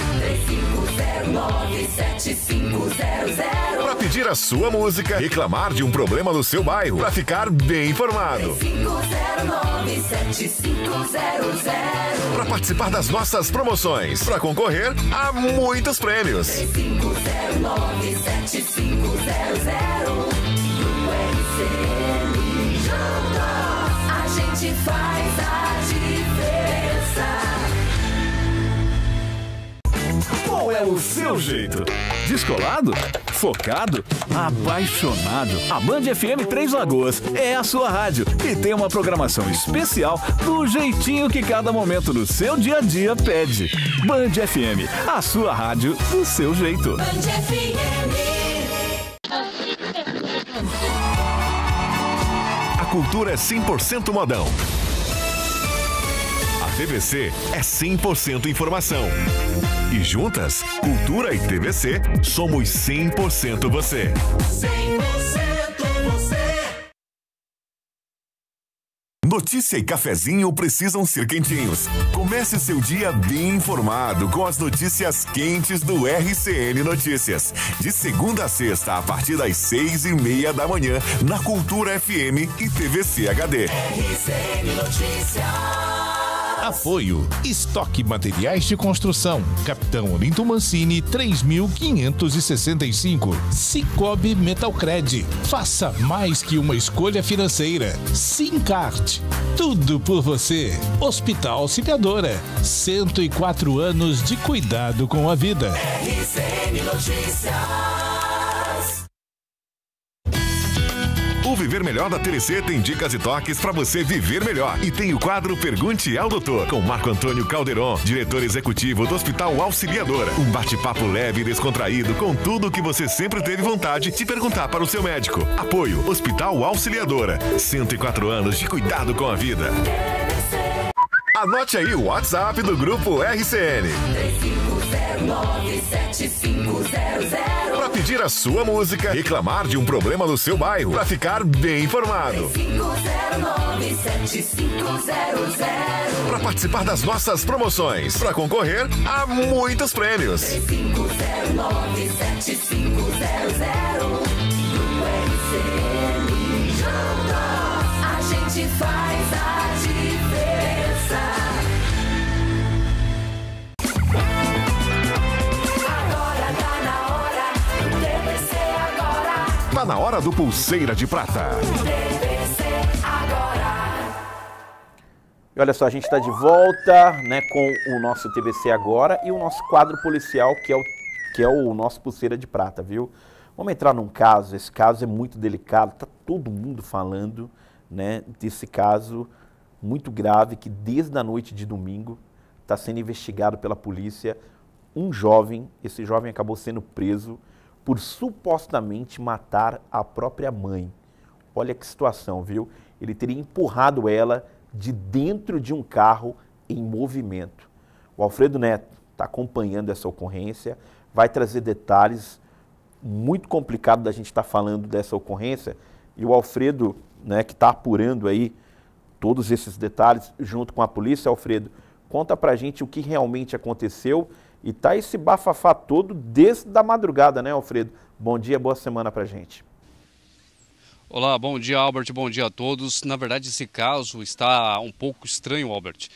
3509-7500 Para pedir a sua música, reclamar de um problema no seu bairro, para ficar bem informado. 3509-7500 Para participar das nossas promoções, para concorrer a muitos prêmios. 3509-7500 Grupo RCN faz a diferença Qual é o seu jeito? Descolado? Focado? Apaixonado? A Band FM Três Lagoas é a sua rádio e tem uma programação especial do jeitinho que cada momento do seu dia a dia pede. Band FM, a sua rádio do seu jeito. A cultura é 100% modão. A TVC é 100% informação. E juntas, cultura e TVC, somos 100% você. 100% Notícia e cafezinho precisam ser quentinhos. Comece seu dia bem informado com as notícias quentes do RCN Notícias. De segunda a sexta, a partir das seis e meia da manhã, na Cultura FM e TVC HD. RCN Notícias Apoio. Estoque Materiais de Construção. Capitão Olinto Mancini, 3565. Cicobi Metalcred. Faça mais que uma escolha financeira. Simcart. Tudo por você. Hospital Auxiliadora. 104 anos de cuidado com a vida. RCN Notícias Viver Melhor da TVC tem dicas e toques para você viver melhor. E tem o quadro Pergunte ao Doutor, com Marco Antônio Calderon, diretor executivo do Hospital Auxiliadora. Um bate-papo leve e descontraído com tudo o que você sempre teve vontade de perguntar para o seu médico. Apoio Hospital Auxiliadora. 104 anos de cuidado com a vida. Anote aí o WhatsApp do Grupo RCN. 3509-7500 Para pedir a sua música, reclamar de um problema no seu bairro, para ficar bem informado. 3509-7500 Para participar das nossas promoções, para concorrer a muitos prêmios. 3509-7500 Tá na hora do Pulseira de Prata. E olha só, a gente está de volta né, com o nosso TVC agora e o nosso quadro policial, que é o, que é o nosso Pulseira de Prata, viu? Vamos entrar num caso, esse caso é muito delicado, tá todo mundo falando né, desse caso muito grave que desde a noite de domingo está sendo investigado pela polícia. Um jovem, esse jovem acabou sendo preso por supostamente matar a própria mãe. Olha que situação, viu? Ele teria empurrado ela de dentro de um carro em movimento. O Alfredo Neto está acompanhando essa ocorrência, vai trazer detalhes muito complicado da gente estar tá falando dessa ocorrência e o Alfredo, né, que está apurando aí todos esses detalhes junto com a polícia, Alfredo, conta pra gente o que realmente aconteceu e tá esse bafafá todo desde a madrugada, né, Alfredo? Bom dia, boa semana pra gente. Olá, bom dia, Albert, bom dia a todos. Na verdade, esse caso está um pouco estranho, Albert.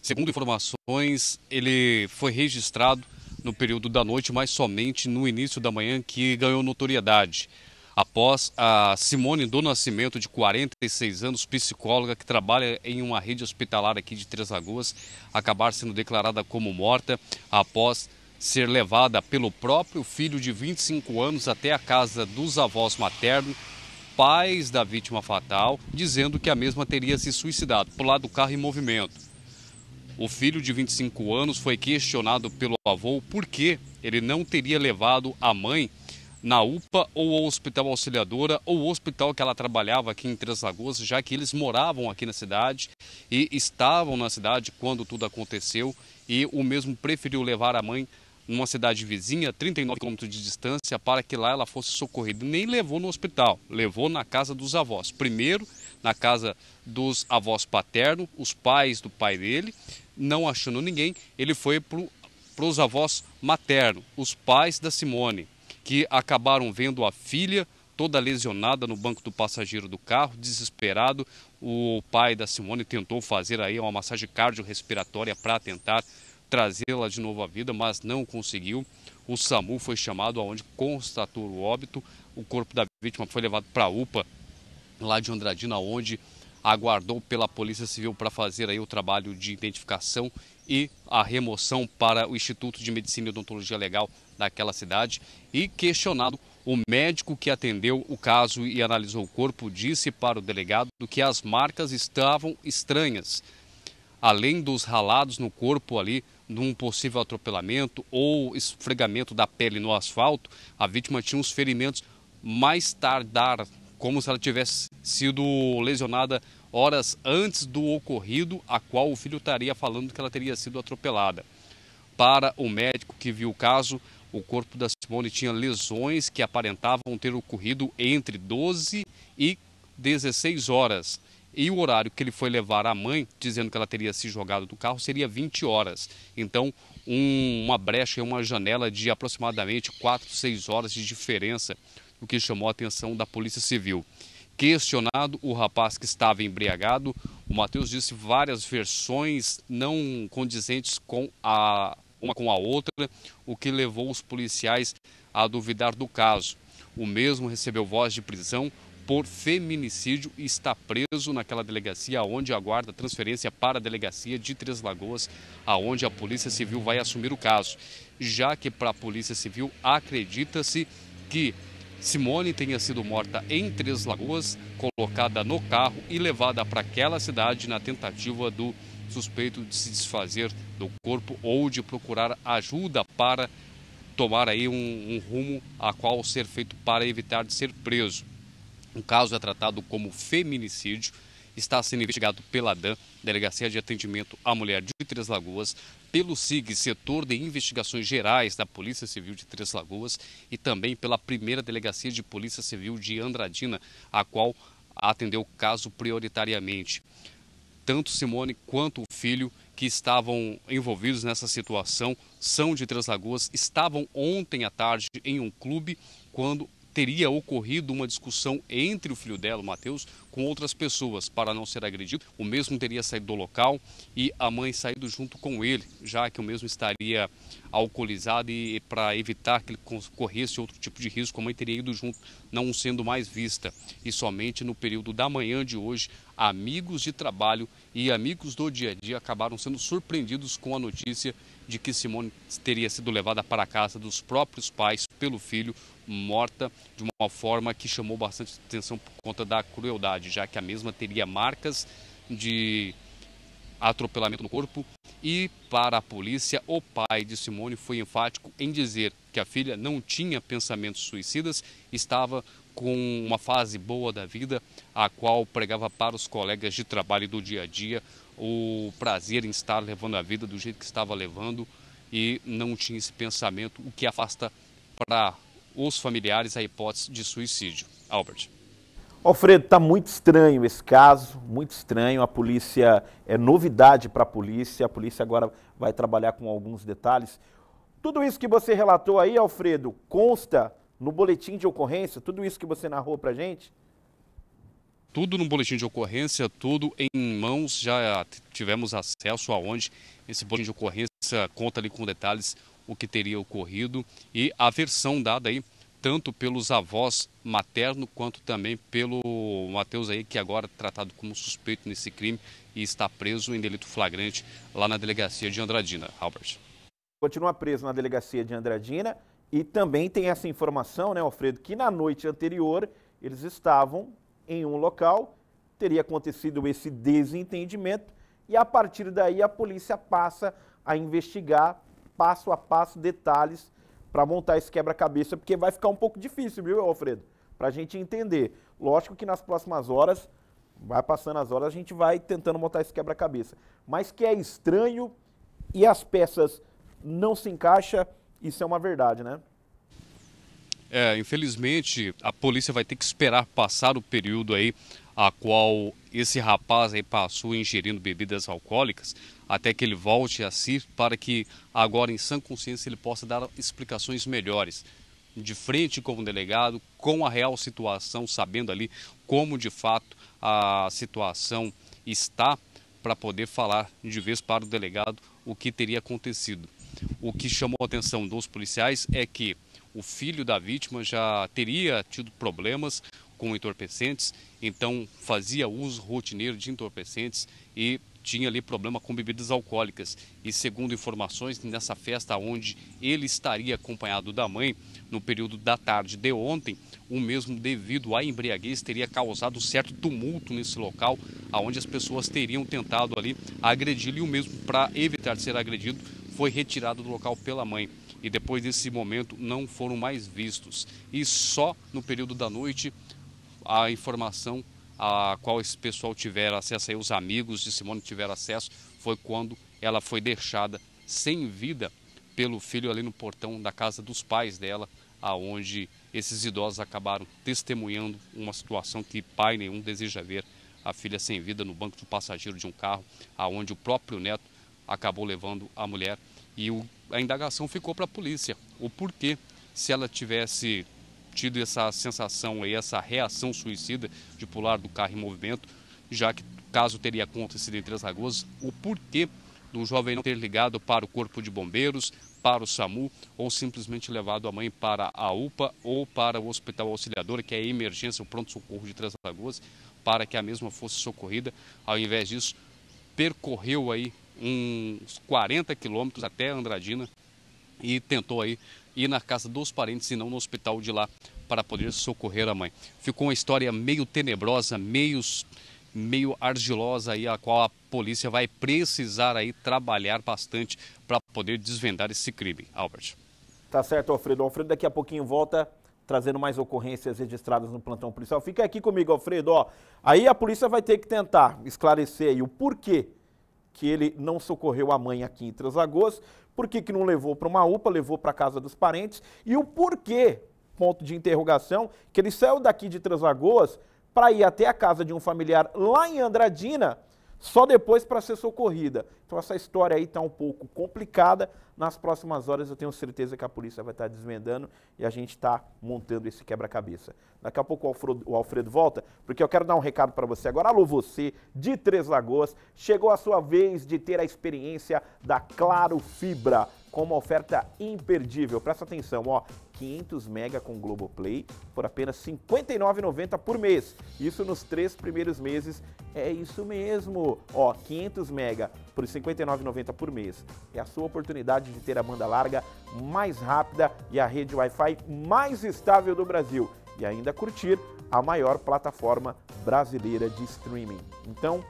Segundo informações, ele foi registrado no período da noite, mas somente no início da manhã que ganhou notoriedade. Após a Simone do Nascimento, de 46 anos, psicóloga que trabalha em uma rede hospitalar aqui de Três Lagoas, acabar sendo declarada como morta após ser levada pelo próprio filho de 25 anos até a casa dos avós maternos, pais da vítima fatal, dizendo que a mesma teria se suicidado, pular do carro em movimento. O filho de 25 anos foi questionado pelo avô por que ele não teria levado a mãe na UPA ou Hospital Auxiliadora ou hospital que ela trabalhava aqui em Três Lagoas, já que eles moravam aqui na cidade e estavam na cidade quando tudo aconteceu e o mesmo preferiu levar a mãe numa cidade vizinha, 39 quilômetros de distância, para que lá ela fosse socorrida. Nem levou no hospital, levou na casa dos avós. Primeiro na casa dos avós paternos, os pais do pai dele, não achando ninguém, ele foi para os avós maternos, os pais da Simone que acabaram vendo a filha toda lesionada no banco do passageiro do carro, desesperado. O pai da Simone tentou fazer aí uma massagem cardiorrespiratória para tentar trazê-la de novo à vida, mas não conseguiu. O SAMU foi chamado aonde constatou o óbito. O corpo da vítima foi levado para a UPA lá de Andradina, onde aguardou pela Polícia Civil para fazer aí o trabalho de identificação e a remoção para o Instituto de Medicina e Odontologia Legal daquela cidade e questionado o médico que atendeu o caso e analisou o corpo disse para o delegado que as marcas estavam estranhas. Além dos ralados no corpo ali, num possível atropelamento ou esfregamento da pele no asfalto, a vítima tinha uns ferimentos mais tardar, como se ela tivesse sido lesionada horas antes do ocorrido, a qual o filho estaria falando que ela teria sido atropelada. Para o médico que viu o caso, o corpo da Simone tinha lesões que aparentavam ter ocorrido entre 12 e 16 horas. E o horário que ele foi levar a mãe, dizendo que ela teria se jogado do carro, seria 20 horas. Então, um, uma brecha, uma janela de aproximadamente 4, 6 horas de diferença, o que chamou a atenção da Polícia Civil. Questionado, o rapaz que estava embriagado, o Matheus disse várias versões não condizentes com a uma com a outra, o que levou os policiais a duvidar do caso. O mesmo recebeu voz de prisão por feminicídio e está preso naquela delegacia onde aguarda transferência para a delegacia de Três Lagoas, aonde a Polícia Civil vai assumir o caso. Já que para a Polícia Civil acredita-se que Simone tenha sido morta em Três Lagoas, colocada no carro e levada para aquela cidade na tentativa do suspeito de se desfazer do corpo ou de procurar ajuda para tomar aí um, um rumo a qual ser feito para evitar de ser preso. O caso é tratado como feminicídio, está sendo investigado pela DAN, Delegacia de Atendimento à Mulher de Três Lagoas, pelo SIG, Setor de Investigações Gerais da Polícia Civil de Três Lagoas e também pela primeira Delegacia de Polícia Civil de Andradina, a qual atendeu o caso prioritariamente tanto Simone quanto o filho que estavam envolvidos nessa situação são de Três Lagoas, estavam ontem à tarde em um clube quando teria ocorrido uma discussão entre o filho dela, o Matheus, com outras pessoas para não ser agredido. O mesmo teria saído do local e a mãe saído junto com ele, já que o mesmo estaria alcoolizado e para evitar que ele corresse outro tipo de risco, a mãe teria ido junto, não sendo mais vista. E somente no período da manhã de hoje, amigos de trabalho e amigos do dia a dia acabaram sendo surpreendidos com a notícia de que Simone teria sido levada para a casa dos próprios pais pelo filho, morta de uma forma que chamou bastante atenção por conta da crueldade, já que a mesma teria marcas de atropelamento no corpo. E para a polícia, o pai de Simone foi enfático em dizer que a filha não tinha pensamentos suicidas, estava com uma fase boa da vida, a qual pregava para os colegas de trabalho do dia a dia o prazer em estar levando a vida do jeito que estava levando e não tinha esse pensamento, o que afasta para os familiares a hipótese de suicídio. Albert. Alfredo, está muito estranho esse caso, muito estranho. A polícia é novidade para a polícia. A polícia agora vai trabalhar com alguns detalhes. Tudo isso que você relatou aí, Alfredo, consta no boletim de ocorrência? Tudo isso que você narrou para gente? Tudo no boletim de ocorrência, tudo em mãos. Já tivemos acesso aonde esse boletim de ocorrência conta ali com detalhes o que teria ocorrido e a versão dada aí tanto pelos avós materno quanto também pelo Matheus aí, que agora é tratado como suspeito nesse crime e está preso em delito flagrante lá na delegacia de Andradina. Albert. Continua preso na delegacia de Andradina e também tem essa informação, né, Alfredo, que na noite anterior eles estavam em um local, teria acontecido esse desentendimento e a partir daí a polícia passa a investigar passo a passo detalhes para montar esse quebra-cabeça, porque vai ficar um pouco difícil, viu, Alfredo? Para a gente entender. Lógico que nas próximas horas, vai passando as horas, a gente vai tentando montar esse quebra-cabeça. Mas que é estranho e as peças não se encaixam, isso é uma verdade, né? É, infelizmente, a polícia vai ter que esperar passar o período aí a qual esse rapaz aí passou ingerindo bebidas alcoólicas até que ele volte a si, para que agora em sã consciência ele possa dar explicações melhores, de frente com o delegado, com a real situação, sabendo ali como de fato a situação está, para poder falar de vez para o delegado o que teria acontecido. O que chamou a atenção dos policiais é que o filho da vítima já teria tido problemas com entorpecentes, então fazia uso rotineiro de entorpecentes e tinha ali problema com bebidas alcoólicas. E segundo informações, nessa festa onde ele estaria acompanhado da mãe, no período da tarde de ontem, o mesmo devido à embriaguez teria causado certo tumulto nesse local, aonde as pessoas teriam tentado ali agredir e o mesmo para evitar ser agredido foi retirado do local pela mãe. E depois desse momento não foram mais vistos. E só no período da noite a informação a qual esse pessoal tiveram acesso, aí, os amigos de Simone tiveram acesso, foi quando ela foi deixada sem vida pelo filho ali no portão da casa dos pais dela, aonde esses idosos acabaram testemunhando uma situação que pai nenhum deseja ver a filha sem vida no banco do passageiro de um carro, aonde o próprio neto acabou levando a mulher e o, a indagação ficou para a polícia. O porquê, se ela tivesse tido essa sensação aí, essa reação suicida de pular do carro em movimento, já que caso teria acontecido em Três Lagoas, o porquê do jovem não ter ligado para o corpo de bombeiros, para o SAMU ou simplesmente levado a mãe para a UPA ou para o Hospital Auxiliador, que é a emergência, o pronto-socorro de Três Lagoas, para que a mesma fosse socorrida. Ao invés disso, percorreu aí uns 40 quilômetros até Andradina e tentou aí ir na casa dos parentes e não no hospital de lá para poder socorrer a mãe. Ficou uma história meio tenebrosa, meio, meio argilosa aí, a qual a polícia vai precisar aí trabalhar bastante para poder desvendar esse crime. Albert. Tá certo, Alfredo. Alfredo daqui a pouquinho volta trazendo mais ocorrências registradas no plantão policial. Fica aqui comigo, Alfredo. Ó, aí a polícia vai ter que tentar esclarecer o porquê que ele não socorreu a mãe aqui em Três por que, que não levou para uma UPA, levou para casa dos parentes e o porquê, ponto de interrogação, que ele saiu daqui de Três Lagoas para ir até a casa de um familiar lá em Andradina só depois para ser socorrida. Então essa história aí está um pouco complicada. Nas próximas horas eu tenho certeza que a polícia vai estar desvendando e a gente está montando esse quebra-cabeça. Daqui a pouco o Alfredo, o Alfredo, volta, porque eu quero dar um recado para você agora. Alô, você de Três Lagoas, chegou a sua vez de ter a experiência da Claro Fibra com uma oferta imperdível. Presta atenção, ó, 500 mega com Globoplay por apenas R$ 59,90 por mês. Isso nos três primeiros meses. É isso mesmo. Ó, 500 mega por R$ 59,90 por mês. É a sua oportunidade de ter a banda larga mais rápida e a rede Wi-Fi mais estável do Brasil. E ainda curtir a maior plataforma brasileira de streaming. Então,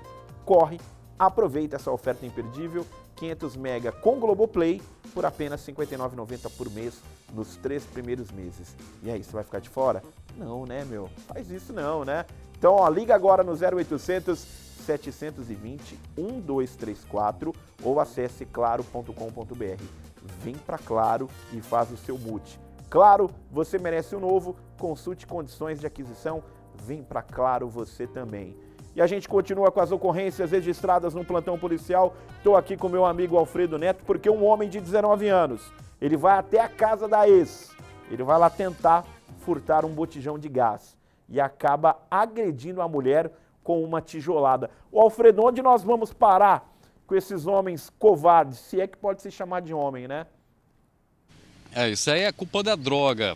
corre, aproveita essa oferta imperdível 500 mega com Globoplay por apenas R$ 59,90 por mês nos três primeiros meses. E aí, você vai ficar de fora? Não, né, meu? Faz isso não, né? Então, ó, liga agora no 0800 720 1234 ou acesse claro.com.br. vem para Claro e faz o seu boot. Claro, você merece o um novo, consulte condições de aquisição, vem para Claro você também. E a gente continua com as ocorrências registradas no plantão policial. Estou aqui com meu amigo Alfredo Neto, porque um homem de 19 anos, ele vai até a casa da ex, ele vai lá tentar furtar um botijão de gás e acaba agredindo a mulher com uma tijolada. O Alfredo, onde nós vamos parar com esses homens covardes, se é que pode se chamar de homem, né? É, isso aí é culpa da droga.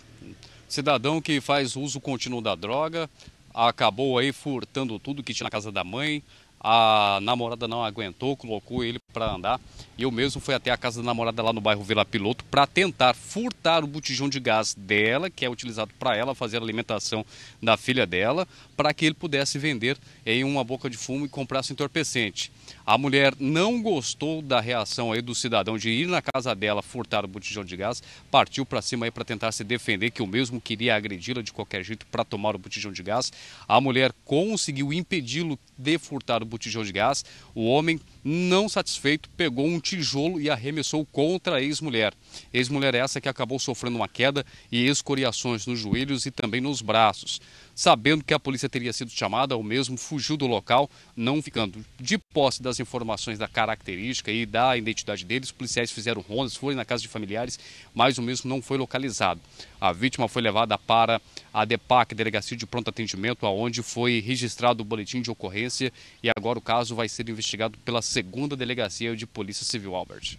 Cidadão que faz uso contínuo da droga, acabou aí furtando tudo que tinha na casa da mãe, a namorada não aguentou, colocou ele para andar. Eu mesmo fui até a casa da namorada lá no bairro Vila Piloto para tentar furtar o botijão de gás dela, que é utilizado para ela fazer a alimentação da filha dela, para que ele pudesse vender em uma boca de fumo e comprasse entorpecente. A mulher não gostou da reação aí do cidadão de ir na casa dela furtar o botijão de gás, partiu para cima aí para tentar se defender, que o mesmo queria agredi-la de qualquer jeito para tomar o botijão de gás. A mulher conseguiu impedi-lo de furtar o botijão de gás. O homem, não satisfeito, pegou um tijolo e arremessou contra a ex-mulher. Ex-mulher essa que acabou sofrendo uma queda e escoriações nos joelhos e também nos braços. Sabendo que a polícia teria sido chamada, o mesmo fugiu do local, não ficando de posse das informações da característica e da identidade deles. Os policiais fizeram rondas, foram na casa de familiares, mas o mesmo não foi localizado. A vítima foi levada para a DEPAC, Delegacia de Pronto Atendimento, aonde foi registrado o boletim de ocorrência e agora o caso vai ser investigado pela segunda Delegacia de Polícia Civil, Albert.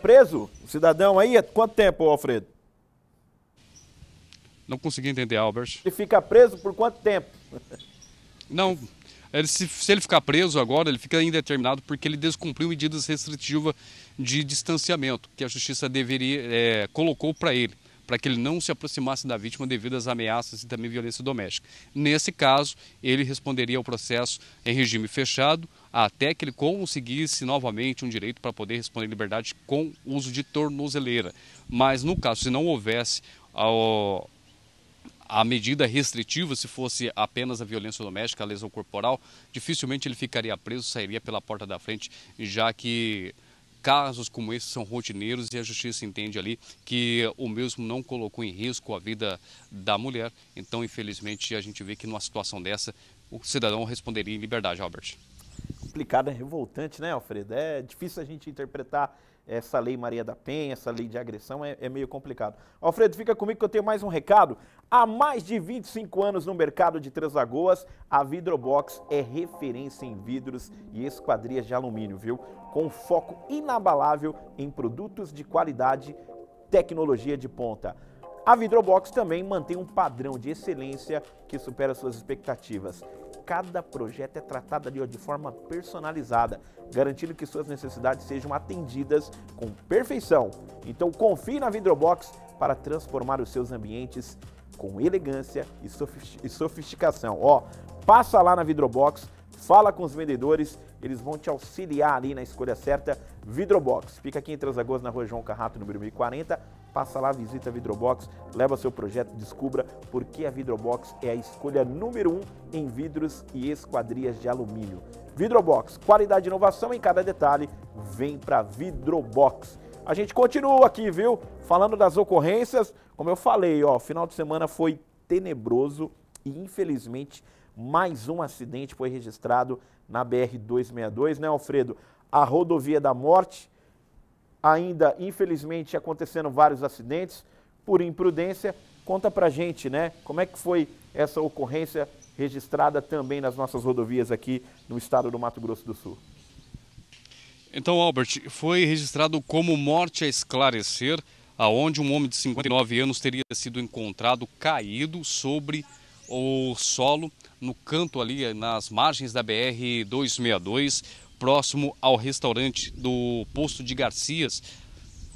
Preso o cidadão aí há quanto tempo, Alfredo? Não consegui entender, Albert. Ele fica preso por quanto tempo? Não, ele, se, se, ele ficar preso agora, ele fica indeterminado porque ele descumpriu medidas restritivas de distanciamento que a justiça deveria é, colocou para ele, para que ele não se aproximasse da vítima devido às ameaças e também violência doméstica. Nesse caso, ele responderia ao processo em regime fechado até que ele conseguisse novamente um direito para poder responder em liberdade com uso de tornozeleira. Mas no caso, se não houvesse ao, a medida restritiva, se fosse apenas a violência doméstica, a lesão corporal, dificilmente ele ficaria preso, sairia pela porta da frente, já que casos como esses são rotineiros e a justiça entende ali que o mesmo não colocou em risco a vida da mulher. Então, infelizmente, a gente vê que numa situação dessa, o cidadão responderia em liberdade, Albert. Complicado, é revoltante, né, Alfredo? É difícil a gente interpretar essa lei Maria da Penha, essa lei de agressão, é, é, meio complicado. Alfredo, fica comigo que eu tenho mais um recado. Há mais de 25 anos no mercado de Três Lagoas, a Vidrobox é referência em vidros e esquadrias de alumínio, viu? Com foco inabalável em produtos de qualidade, tecnologia de ponta. A Vidrobox também mantém um padrão de excelência que supera suas expectativas cada projeto é tratado ali ó, de forma personalizada, garantindo que suas necessidades sejam atendidas com perfeição. Então confie na Vidrobox para transformar os seus ambientes com elegância e sofisticação. Ó, passa lá na Vidrobox, fala com os vendedores, eles vão te auxiliar ali na escolha certa. Vidrobox, fica aqui em Três Lagoas, na rua João Carrato, número 1040. Passa lá, visita a Vidrobox, leva seu projeto, descubra por que a Vidrobox é a escolha número um em vidros e esquadrias de alumínio. Vidrobox, qualidade e inovação em cada detalhe, vem para Vidrobox. A gente continua aqui, viu? Falando das ocorrências, como eu falei, ó, final de semana foi tenebroso e infelizmente mais um acidente foi registrado na BR 262, né, Alfredo? A rodovia da morte, ainda, infelizmente, acontecendo vários acidentes por imprudência. Conta pra gente, né? Como é que foi essa ocorrência registrada também nas nossas rodovias aqui no estado do Mato Grosso do Sul? Então, Albert, foi registrado como morte a esclarecer, aonde um homem de 59 anos teria sido encontrado caído sobre o solo no canto ali nas margens da BR 262 próximo ao restaurante do Posto de Garcias,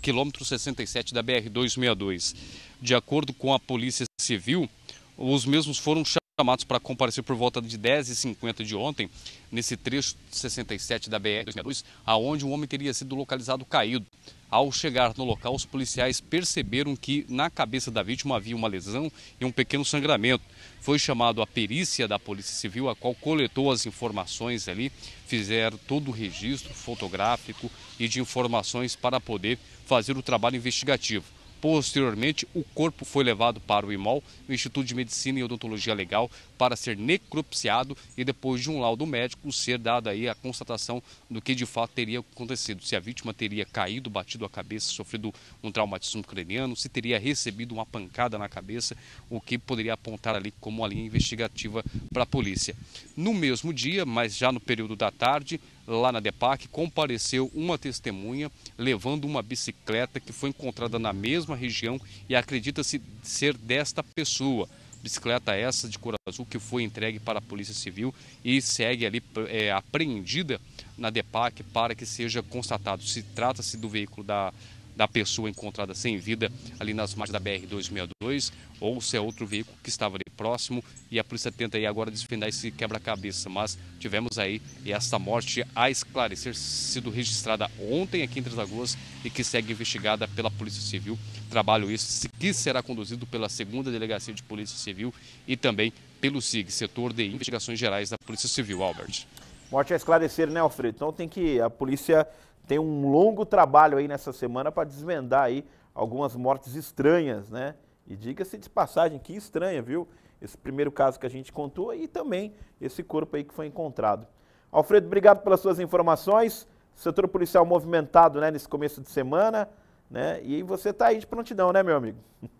quilômetro 67 da BR-262. De acordo com a Polícia Civil, os mesmos foram chamados para comparecer por volta de 10h50 de ontem, nesse trecho 67 da BR-262, aonde um homem teria sido localizado caído. Ao chegar no local, os policiais perceberam que na cabeça da vítima havia uma lesão e um pequeno sangramento. Foi chamado a perícia da Polícia Civil, a qual coletou as informações ali, fizeram todo o registro fotográfico e de informações para poder fazer o trabalho investigativo. Posteriormente, o corpo foi levado para o IMOL, o Instituto de Medicina e Odontologia Legal, para ser necropsiado e depois de um laudo médico ser dada aí a constatação do que de fato teria acontecido. Se a vítima teria caído, batido a cabeça, sofrido um traumatismo craniano, se teria recebido uma pancada na cabeça, o que poderia apontar ali como uma linha investigativa para a polícia. No mesmo dia, mas já no período da tarde, lá na DEPAC, compareceu uma testemunha levando uma bicicleta que foi encontrada na mesma região e acredita-se ser desta pessoa. Bicicleta essa de cor azul que foi entregue para a Polícia Civil e segue ali é, apreendida na DEPAC para que seja constatado. Se trata-se do veículo da da pessoa encontrada sem vida ali nas margens da BR-262 ou se é outro veículo que estava ali próximo e a polícia tenta aí agora desvendar esse quebra-cabeça, mas tivemos aí essa morte a esclarecer sido registrada ontem aqui em Três Lagoas e que segue investigada pela Polícia Civil. Trabalho isso que será conduzido pela segunda Delegacia de Polícia Civil e também pelo SIG, Setor de Investigações Gerais da Polícia Civil, Albert. Morte a esclarecer, né, Alfredo? Então tem que a polícia tem um longo trabalho aí nessa semana para desvendar aí algumas mortes estranhas, né? E diga-se de passagem, que estranha, viu? Esse primeiro caso que a gente contou e também esse corpo aí que foi encontrado. Alfredo, obrigado pelas suas informações. Setor policial movimentado, né, nesse começo de semana, né? E você está aí de prontidão, né, meu amigo?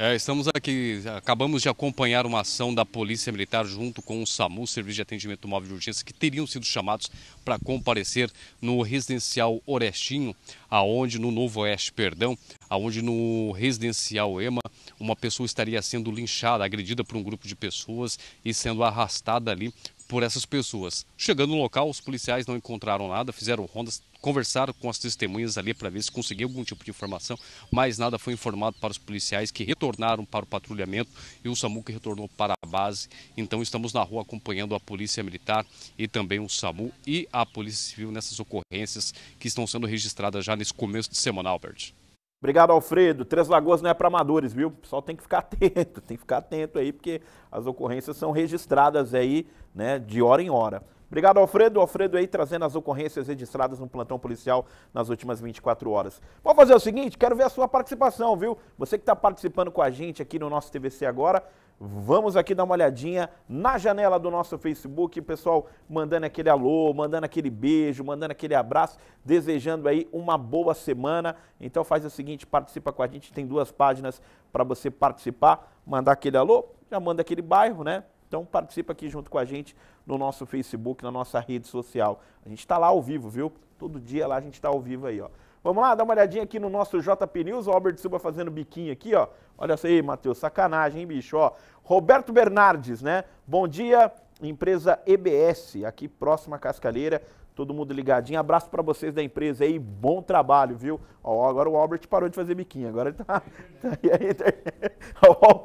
É, estamos aqui, acabamos de acompanhar uma ação da Polícia Militar junto com o SAMU, Serviço de Atendimento Móvel de Urgência, que teriam sido chamados para comparecer no residencial Orestinho, aonde no Novo Oeste, perdão, aonde no residencial EMA, uma pessoa estaria sendo linchada, agredida por um grupo de pessoas e sendo arrastada ali por essas pessoas. Chegando no local, os policiais não encontraram nada, fizeram rondas, conversaram com as testemunhas ali para ver se conseguiam algum tipo de informação, mas nada foi informado para os policiais que retornaram para o patrulhamento e o SAMU que retornou para a base. Então estamos na rua acompanhando a Polícia Militar e também o SAMU e a Polícia Civil nessas ocorrências que estão sendo registradas já nesse começo de semana, Albert. Obrigado, Alfredo. Três Lagoas não é para amadores, viu? O pessoal tem que ficar atento, tem que ficar atento aí, porque as ocorrências são registradas aí, né, de hora em hora. Obrigado, Alfredo. Alfredo aí trazendo as ocorrências registradas no plantão policial nas últimas 24 horas. Vamos fazer o seguinte, quero ver a sua participação, viu? Você que está participando com a gente aqui no nosso TVC agora, Vamos aqui dar uma olhadinha na janela do nosso Facebook, pessoal mandando aquele alô, mandando aquele beijo, mandando aquele abraço, desejando aí uma boa semana. Então faz o seguinte, participa com a gente, tem duas páginas para você participar, mandar aquele alô, já manda aquele bairro, né? Então participa aqui junto com a gente no nosso Facebook, na nossa rede social. A gente está lá ao vivo, viu? Todo dia lá a gente está ao vivo aí, ó. Vamos lá, dar uma olhadinha aqui no nosso JP News, o Albert Silva fazendo biquinho aqui, ó. Olha isso aí, Matheus, sacanagem, hein, bicho, ó. Roberto Bernardes, né? Bom dia, empresa EBS, aqui próxima à Cascaleira. Todo mundo ligadinho. Abraço para vocês da empresa aí, bom trabalho, viu? Ó, agora o Albert parou de fazer biquinho, agora ele tá, tá aí internet. Ó,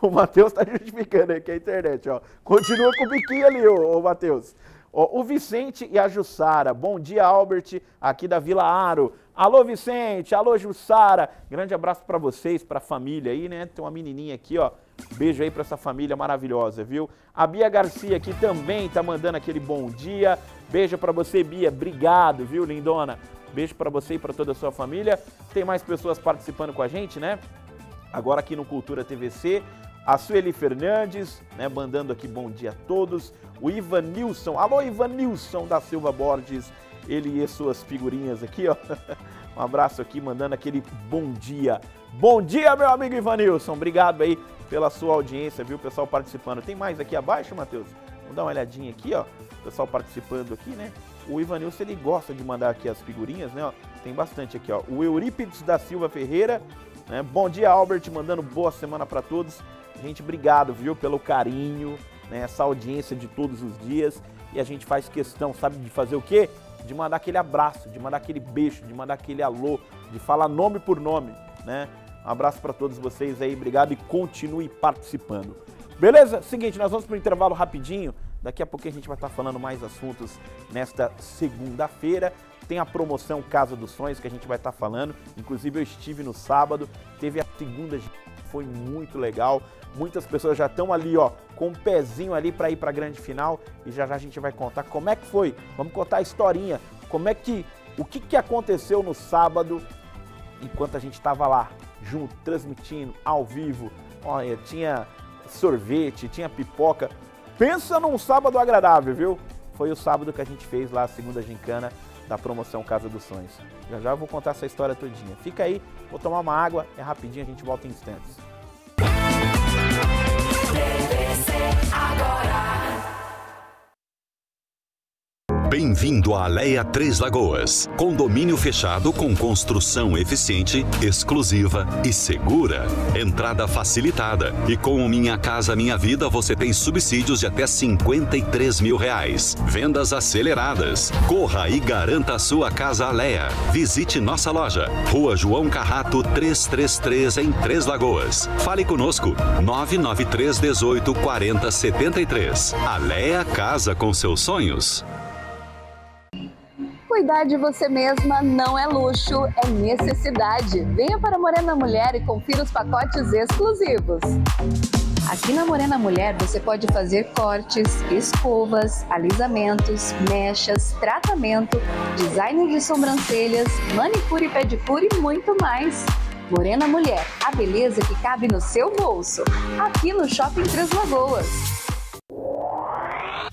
o, o Matheus tá justificando aqui a internet, ó. Continua com o biquinho ali, ô, ô Matheus. O Vicente e a Jussara. Bom dia, Albert, aqui da Vila Aro. Alô, Vicente. Alô, Jussara. Grande abraço para vocês, para a família aí, né? Tem uma menininha aqui, ó. Beijo aí para essa família maravilhosa, viu? A Bia Garcia aqui também tá mandando aquele bom dia. Beijo para você, Bia. Obrigado, viu, lindona? Beijo para você e para toda a sua família. Tem mais pessoas participando com a gente, né? Agora aqui no Cultura TVC, a Sueli Fernandes, né, mandando aqui bom dia a todos. O Ivan Nilson, alô Ivan Nilson da Silva Borges, ele e suas figurinhas aqui, ó. Um abraço aqui, mandando aquele bom dia. Bom dia, meu amigo Ivan Nilson. Obrigado aí pela sua audiência, viu, pessoal participando. Tem mais aqui abaixo, Matheus? Vamos dar uma olhadinha aqui, ó. Pessoal participando aqui, né? O Ivanilson, ele gosta de mandar aqui as figurinhas, né? Ó, tem bastante aqui, ó. O Eurípides da Silva Ferreira, né? Bom dia, Albert, mandando boa semana para todos. Gente, obrigado, viu, pelo carinho, né, essa audiência de todos os dias. E a gente faz questão, sabe, de fazer o quê? De mandar aquele abraço, de mandar aquele beijo, de mandar aquele alô, de falar nome por nome, né? Um abraço para todos vocês aí, obrigado e continue participando. Beleza? Seguinte, nós vamos para o intervalo rapidinho. Daqui a pouco a gente vai estar falando mais assuntos nesta segunda-feira. Tem a promoção Casa dos Sonhos que a gente vai estar falando. Inclusive eu estive no sábado, teve a segunda, foi muito legal. Muitas pessoas já estão ali, ó, com um pezinho ali para ir para a grande final e já já a gente vai contar como é que foi. Vamos contar a historinha, como é que o que, que aconteceu no sábado enquanto a gente estava lá junto, transmitindo ao vivo. Olha, tinha sorvete, tinha pipoca. Pensa num sábado agradável, viu? Foi o sábado que a gente fez lá a segunda gincana da promoção Casa dos Sonhos. Já já vou contar essa história todinha. Fica aí, vou tomar uma água, é rapidinho, a gente volta em instantes. Bem-vindo à Aleia Três Lagoas. Condomínio fechado com construção eficiente, exclusiva e segura. Entrada facilitada. E com o Minha Casa Minha Vida você tem subsídios de até 53 mil reais. Vendas aceleradas. Corra e garanta a sua casa Aleia. Visite nossa loja. Rua João Carrato 333 em Três Lagoas. Fale conosco. 993 18 40 73. Aleia Casa com seus sonhos. Cuidar de você mesma não é luxo, é necessidade. Venha para Morena Mulher e confira os pacotes exclusivos. Aqui na Morena Mulher você pode fazer cortes, escovas, alisamentos, mechas, tratamento, design de sobrancelhas, manicure e pedicure e muito mais. Morena Mulher, a beleza que cabe no seu bolso. Aqui no Shopping Três Lagoas.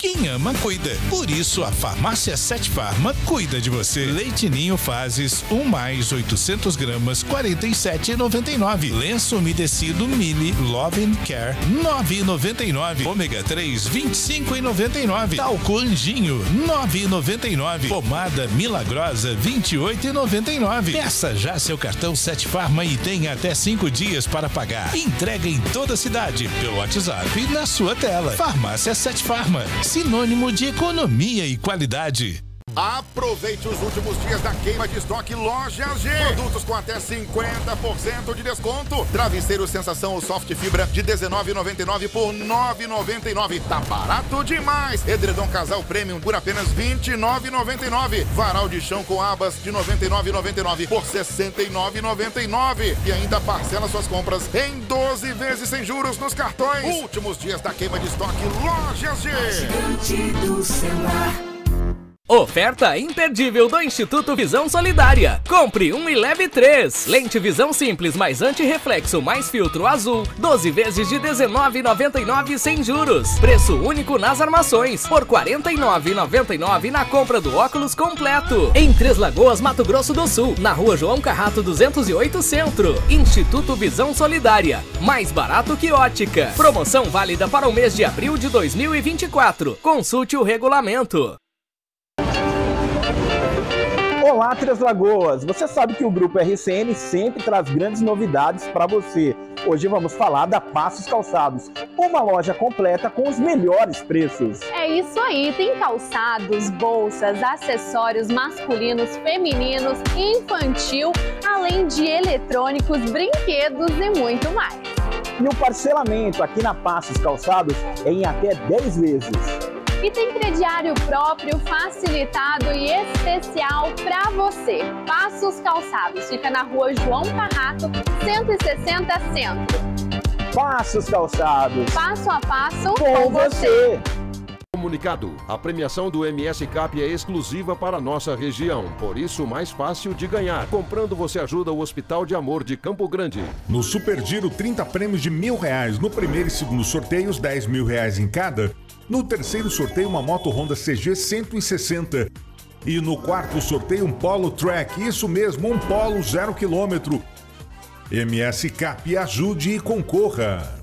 Quem ama, cuida. Por isso, a Farmácia Sete Farma cuida de você. Leite Ninho Fases, 1 mais 800 gramas, 47,99. Lenço umedecido Mili Love and Care, 9,99. Ômega 3, 25,99. Talco Anjinho, 9,99. Pomada Milagrosa, 28,99. Peça já seu cartão Sete Farma e tenha até 5 dias para pagar. Entrega em toda a cidade, pelo WhatsApp na sua tela. Farmácia Sete Farma, sinônimo de economia e qualidade. Aproveite os últimos dias da queima de estoque Loja G. Produtos com até 50% de desconto. Travesseiro Sensação Soft Fibra de R$19,99 por R$9,99. Tá barato demais. Edredom Casal Premium por apenas R$29,99. Varal de chão com abas de R$99,99 por R$69,99. E ainda parcela suas compras em 12 vezes sem juros nos cartões. Últimos dias da queima de estoque Loja G. Oferta imperdível do Instituto Visão Solidária. Compre um e leve três. Lente visão simples mais antirreflexo mais filtro azul. 12 vezes de R$19,99 sem juros. Preço único nas armações. Por R$49,99 na compra do óculos completo. Em Três Lagoas, Mato Grosso do Sul. Na rua João Carrato 208 Centro. Instituto Visão Solidária. Mais barato que ótica. Promoção válida para o mês de abril de 2024. Consulte o regulamento. Olá, Três Lagoas! Você sabe que o Grupo RCN sempre traz grandes novidades para você. Hoje vamos falar da Passos Calçados, uma loja completa com os melhores preços. É isso aí, tem calçados, bolsas, acessórios masculinos, femininos, infantil, além de eletrônicos, brinquedos e muito mais. E o parcelamento aqui na Passos Calçados é em até 10 vezes. E tem crediário próprio, facilitado e especial para você. Passos Calçados, fica na rua João Carrato, 160 Centro. Passos Calçados. Passo a passo com, com você. Comunicado: a premiação do MS Cap é exclusiva para nossa região, por isso mais fácil de ganhar. Comprando você ajuda o Hospital de Amor de Campo Grande. No Super Giro, 30 prêmios de mil reais. No primeiro e segundo sorteios, 10 mil reais em cada. No terceiro sorteio, uma moto Honda CG 160. E no quarto sorteio, um Polo Track. Isso mesmo, um Polo zero quilômetro. MS Cap, ajude e concorra.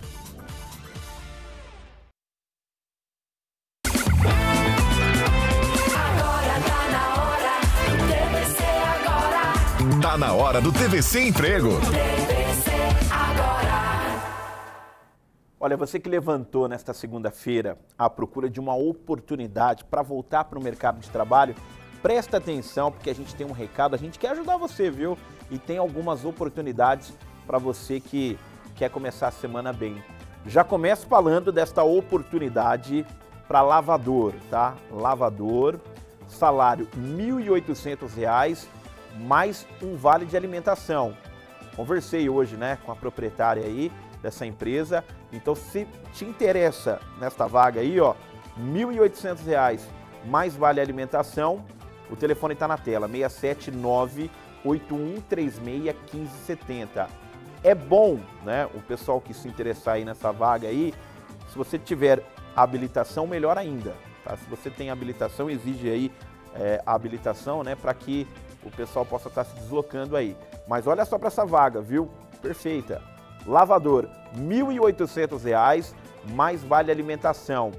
Tá na hora do TVC Emprego. Olha, você que levantou nesta segunda-feira a procura de uma oportunidade para voltar para o mercado de trabalho, presta atenção porque a gente tem um recado, a gente quer ajudar você, viu? E tem algumas oportunidades para você que quer começar a semana bem. Já começo falando desta oportunidade para lavador, tá? Lavador, salário R$ 1.800 mais um vale de alimentação. Conversei hoje, né, com a proprietária aí dessa empresa. Então, se te interessa nesta vaga aí, ó, R$ 1.800 mais vale alimentação, o telefone está na tela, 679 8136 1570. É bom, né, o pessoal que se interessar aí nessa vaga aí, se você tiver habilitação, melhor ainda. Tá? Se você tem habilitação, exige aí é, a habilitação, né, para que o pessoal possa estar tá se deslocando aí. Mas olha só para essa vaga, viu? Perfeita. Lavador, R$ 1.800, mais vale alimentação.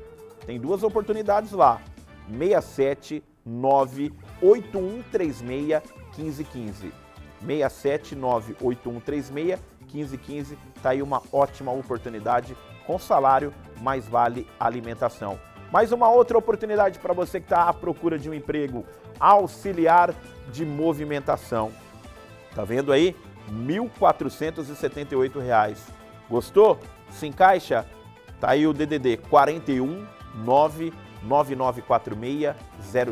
Tem duas oportunidades lá. 679 8136 1515. 679 8136 1515. Tá aí uma ótima oportunidade com salário, mais vale alimentação. Mais uma outra oportunidade para você que está à procura de um emprego auxiliar de movimentação. Tá vendo aí? R$ 1.478. Gostou? Se encaixa? Tá aí o DDD 41 99946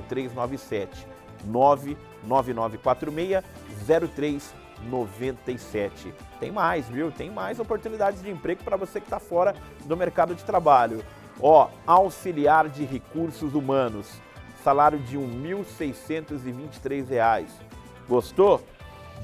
0397. 99946 0397. Tem mais, viu? Tem mais oportunidades de emprego para você que está fora do mercado de trabalho. Ó, auxiliar de recursos humanos, salário de R$ 1.623. Gostou?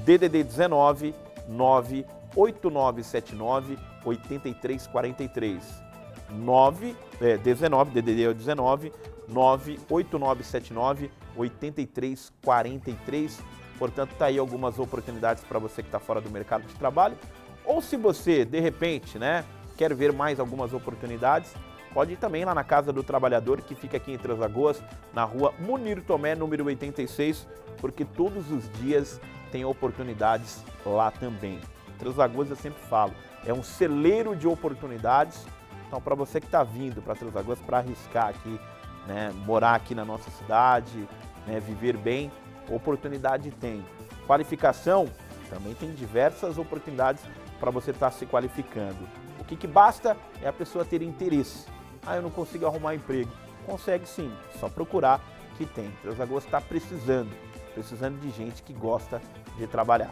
DDD 19 98979 8343. 9 é, 19 DDD é 19 98979 8343. Portanto, tá aí algumas oportunidades para você que está fora do mercado de trabalho. Ou se você, de repente, né, quer ver mais algumas oportunidades, pode ir também lá na Casa do Trabalhador, que fica aqui em Três Lagoas, na rua Munir Tomé, número 86, porque todos os dias tem oportunidades lá também. Três Lagoas eu sempre falo, é um celeiro de oportunidades. Então, para você que está vindo para Três Lagoas para arriscar aqui, né, morar aqui na nossa cidade, né, viver bem, oportunidade tem. Qualificação, também tem diversas oportunidades para você estar tá se qualificando. O que, que basta é a pessoa ter interesse. Ah, eu não consigo arrumar emprego. Consegue sim, só procurar que tem. Três Lagoas está precisando, precisando de gente que gosta de trabalhar.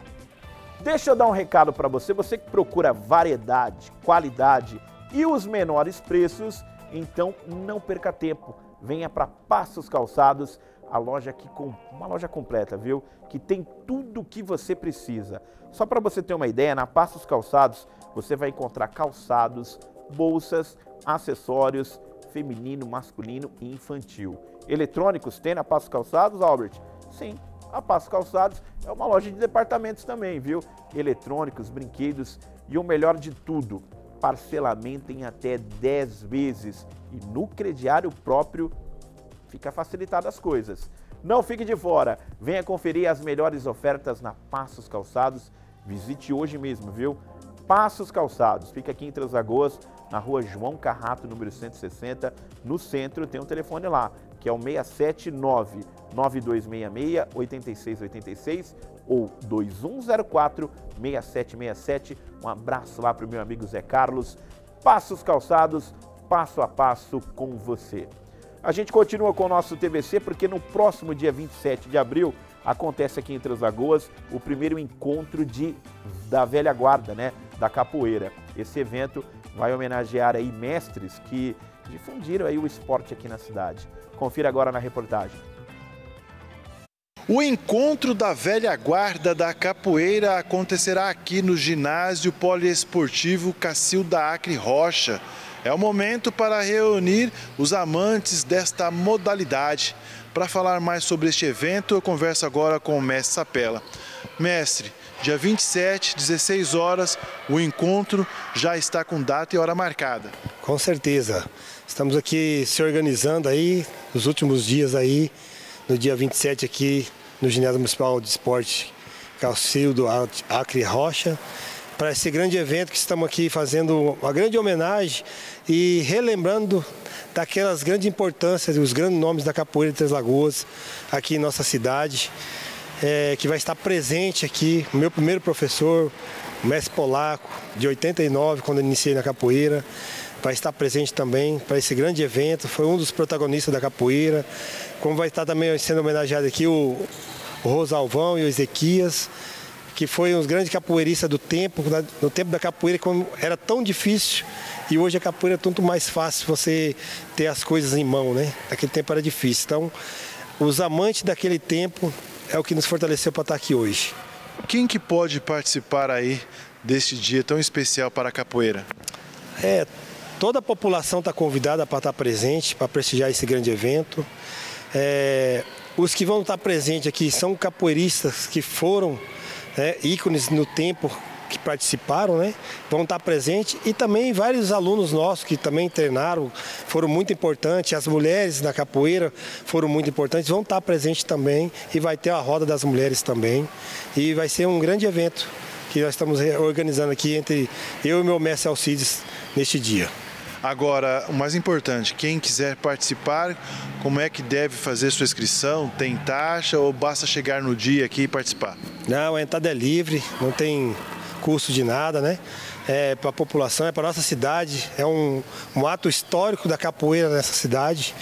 Deixa eu dar um recado para você, você que procura variedade, qualidade e os menores preços, então não perca tempo. Venha para Passos Calçados, a loja aqui com uma loja completa, viu? Que tem tudo o que você precisa. Só para você ter uma ideia, na Passos Calçados você vai encontrar calçados, bolsas, acessórios feminino, masculino e infantil. Eletrônicos tem na Passos Calçados, Albert? Sim, a Passos Calçados é uma loja de departamentos também, viu? Eletrônicos, brinquedos e o melhor de tudo, parcelamento em até 10 vezes e no crediário próprio fica facilitado as coisas. Não fique de fora, venha conferir as melhores ofertas na Passos Calçados. Visite hoje mesmo, viu? Passos Calçados, fica aqui em Três Lagoas, na rua João Carrato, número 160, no centro, tem um telefone lá, que é o 679 9266 8686 ou 2104 6767. Um abraço lá para o meu amigo Zé Carlos. Passos Calçados, passo a passo com você. A gente continua com o nosso TVC porque no próximo dia 27 de abril acontece aqui em Três Lagoas o primeiro encontro de, da velha guarda, né, da capoeira. Esse evento vai homenagear aí mestres que difundiram aí o esporte aqui na cidade. Confira agora na reportagem. O encontro da velha guarda da capoeira acontecerá aqui no ginásio poliesportivo Cacilda Acre Rocha. É o momento para reunir os amantes desta modalidade. Para falar mais sobre este evento, eu converso agora com o mestre Sapela. Mestre, dia 27, 16 horas, o encontro já está com data e hora marcada. Com certeza. Estamos aqui se organizando aí, nos últimos dias aí, no dia 27 aqui no Ginásio Municipal de Esporte Calcildo Acre Rocha, para esse grande evento que estamos aqui fazendo uma grande homenagem e relembrando daquelas grandes importâncias, os grandes nomes da capoeira de Três Lagoas aqui em nossa cidade, é, que vai estar presente aqui, meu primeiro professor, o mestre polaco, de 89, quando eu iniciei na capoeira, vai estar presente também para esse grande evento. Foi um dos protagonistas da capoeira. Como vai estar também sendo homenageado aqui o, o Rosalvão e o Ezequias, que foi uns grandes capoeiristas do tempo, no tempo da capoeira, como era tão difícil. E hoje a capoeira é tanto mais fácil você ter as coisas em mão, né? Naquele tempo era difícil. Então, os amantes daquele tempo é o que nos fortaleceu para estar aqui hoje. Quem que pode participar aí deste dia tão especial para a capoeira? É, toda a população está convidada para estar presente, para prestigiar esse grande evento. É, os que vão estar presentes aqui são capoeiristas que foram né, ícones no tempo que participaram, né? Vão estar presentes e também vários alunos nossos que também treinaram, foram muito importantes, as mulheres da capoeira foram muito importantes, vão estar presentes também e vai ter a roda das mulheres também e vai ser um grande evento que nós estamos organizando aqui entre eu e meu mestre Alcides neste dia. Agora, o mais importante, quem quiser participar, como é que deve fazer sua inscrição? Tem taxa ou basta chegar no dia aqui e participar? Não, a entrada é livre, não tem custo de nada, né? É para a população, é para nossa cidade, é um, um ato histórico da capoeira nessa cidade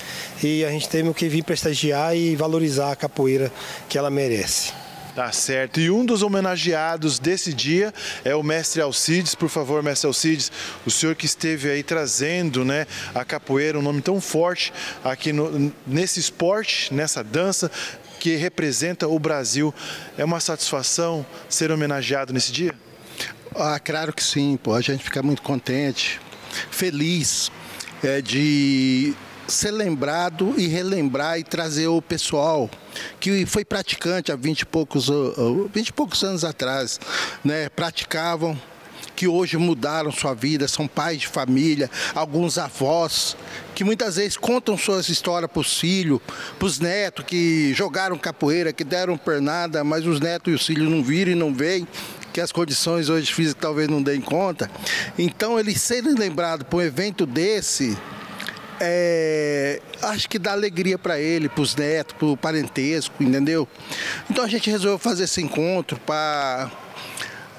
e a gente tem que vir prestigiar e valorizar a capoeira que ela merece. Tá certo. E um dos homenageados desse dia é o mestre Alcides. Por favor, mestre Alcides, o senhor que esteve aí trazendo né, a capoeira, um nome tão forte aqui no, nesse esporte, nessa dança que representa o Brasil. É uma satisfação ser homenageado nesse dia? Ah, claro que sim, pô. A gente fica muito contente, feliz é, de ser lembrado e relembrar e trazer o pessoal que foi praticante há 20 e poucos, 20 e poucos anos atrás, né? Praticavam que hoje mudaram sua vida, são pais de família, alguns avós, que muitas vezes contam suas histórias para os filhos, para os netos que jogaram capoeira, que deram pernada, mas os netos e os filhos não viram e não veem que as condições hoje físicas talvez não deem conta. Então, eles serem lembrados para um evento desse, é, acho que dá alegria para ele, para os netos, para o parentesco, entendeu? Então a gente resolveu fazer esse encontro para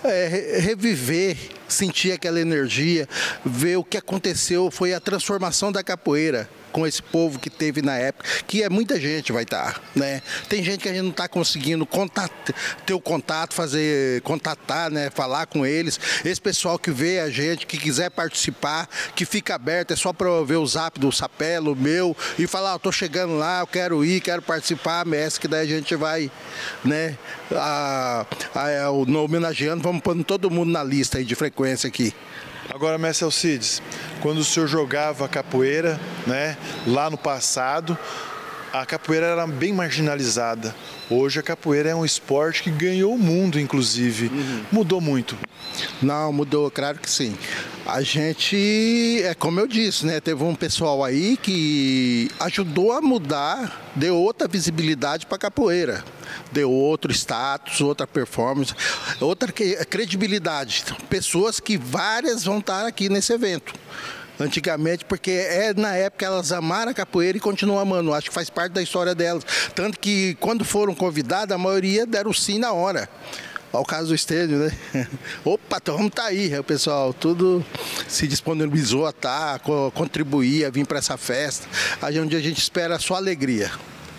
é, reviver, sentir aquela energia, ver o que aconteceu, foi a transformação da capoeira com esse povo que teve na época, que é muita gente vai estar, né? Tem gente que a gente não está conseguindo contat, ter o contato, fazer, contatar, né? Falar com eles. Esse pessoal que vê a gente, que quiser participar, que fica aberto, é só para ver o zap do Sapelo, meu, e falar, oh, tô chegando lá, eu quero ir, quero participar, mestre, que daí a gente vai, né? A, a, a, no homenageando, vamos pondo todo mundo na lista aí de frequência aqui. Agora, mestre Alcides, quando o senhor jogava capoeira, né, lá no passado, a capoeira era bem marginalizada. Hoje a capoeira é um esporte que ganhou o mundo, inclusive. Uhum. Mudou muito? Não, mudou, claro que sim. A gente, é como eu disse, né? Teve um pessoal aí que ajudou a mudar, deu outra visibilidade para a capoeira deu outro status, outra performance, outra credibilidade. Pessoas que várias vão estar aqui nesse evento antigamente, porque é na época elas amaram a capoeira e continuam amando. Acho que faz parte da história delas. Tanto que quando foram convidadas, a maioria deram sim na hora. Ao caso do estênio, né? Opa, então vamos estar tá aí, o pessoal. Tudo se disponibilizou a estar, tá, contribuir, a vir para essa festa. Aí onde a gente espera a sua alegria.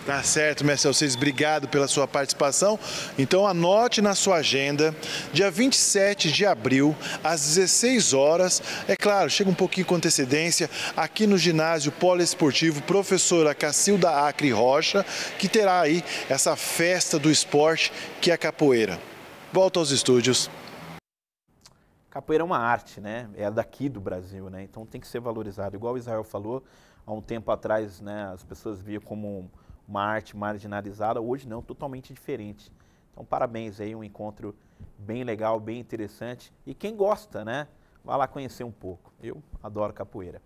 Tá certo, mestre Alcides, obrigado pela sua participação. Então anote na sua agenda, dia 27 de abril, às 16 horas. É claro, chega um pouquinho com antecedência, aqui no ginásio poliesportivo Professora Cacilda Acre Rocha, que terá aí essa festa do esporte que é a capoeira. Volta aos estúdios. Capoeira é uma arte, né? É daqui do Brasil, né? Então tem que ser valorizado. Igual o Israel falou, há um tempo atrás, né, as pessoas viam como uma arte marginalizada, hoje não, totalmente diferente. Então, parabéns aí, um encontro bem legal, bem interessante. E quem gosta, né? Vá lá conhecer um pouco. Eu adoro capoeira.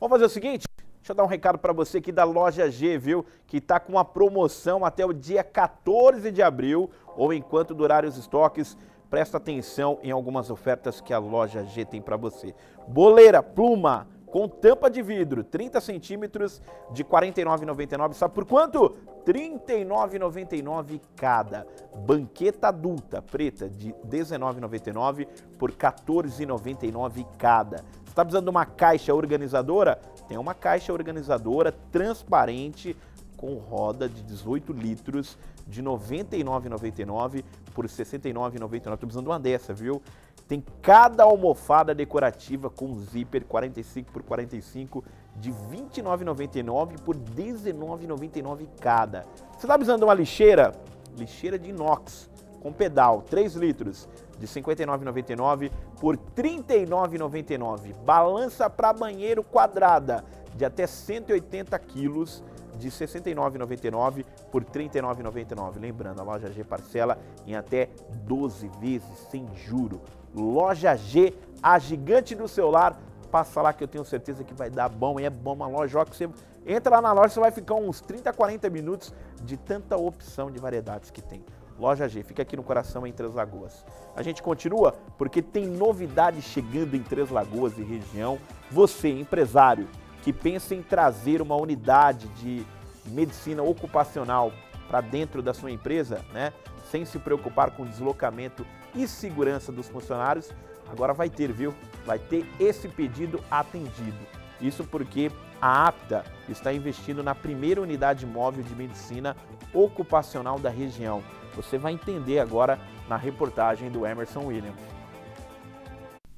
Vamos fazer o seguinte? Deixa eu dar um recado para você aqui da Loja G, viu? Que está com uma promoção até o dia 14 de abril, ou enquanto durarem os estoques. Presta atenção em algumas ofertas que a Loja G tem para você. Boleira, pluma, com tampa de vidro, 30 centímetros de R$ 49,99. Sabe por quanto? R$ 39,99 cada. Banqueta adulta preta de R$ 19,99 por R$ 14,99 cada. Você está precisando de uma caixa organizadora? Tem uma caixa organizadora transparente com roda de 18 litros de R$ 99,99 por R$ 69,99. Estou precisando de uma dessa, viu? Tem cada almofada decorativa com zíper 45 por 45 de R$ 29,99 por R$ 19,99 cada. Você está precisando de uma lixeira? Lixeira de inox com pedal, 3 litros, de R$ 59,99 por R$ 39,99. Balança para banheiro quadrada, de até 180 quilos, de R$ 69,99 por R$ 39,99. Lembrando, a loja G parcela em até 12 vezes sem juro. Loja G, a gigante do celular. Passa lá que eu tenho certeza que vai dar bom. E é bom uma loja ó, que você entra lá na loja, você vai ficar uns 30, 40 minutos de tanta opção de variedades que tem. Loja G, fica aqui no coração em Três Lagoas. A gente continua porque tem novidades chegando em Três Lagoas e região. Você, empresário, que pensa em trazer uma unidade de medicina ocupacional para dentro da sua empresa, né? Sem se preocupar com deslocamento e segurança dos funcionários, agora vai ter, viu? Vai ter esse pedido atendido. Isso porque a APTA está investindo na primeira unidade móvel de medicina ocupacional da região. Você vai entender agora na reportagem do Emerson William.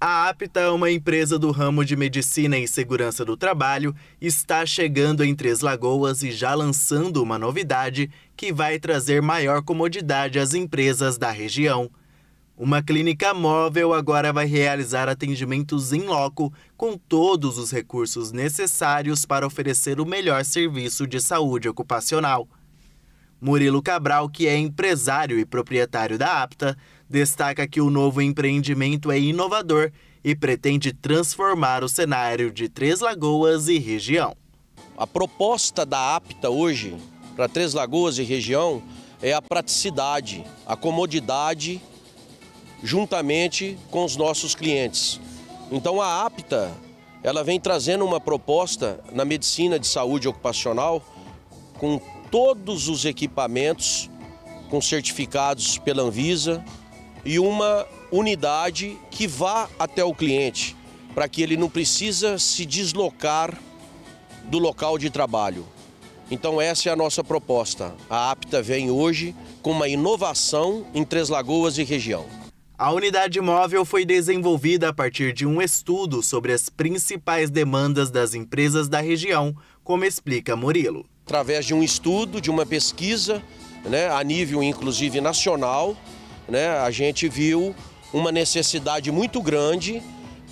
A APTA, uma empresa do ramo de medicina e segurança do trabalho, está chegando em Três Lagoas e já lançando uma novidade que vai trazer maior comodidade às empresas da região. Uma clínica móvel agora vai realizar atendimentos em loco com todos os recursos necessários para oferecer o melhor serviço de saúde ocupacional. Murilo Cabral, que é empresário e proprietário da APTA, destaca que o novo empreendimento é inovador e pretende transformar o cenário de Três Lagoas e região. A proposta da APTA hoje para Três Lagoas e região é a praticidade, a comodidade juntamente com os nossos clientes. Então a APTA, ela vem trazendo uma proposta na medicina de saúde ocupacional com todos os equipamentos com certificados pela Anvisa e uma unidade que vá até o cliente, para que ele não precisa se deslocar do local de trabalho. Então essa é a nossa proposta. A APTA vem hoje com uma inovação em Três Lagoas e região. A unidade móvel foi desenvolvida a partir de um estudo sobre as principais demandas das empresas da região, como explica Murilo através de um estudo, de uma pesquisa, né, a nível inclusive nacional, né, a gente viu uma necessidade muito grande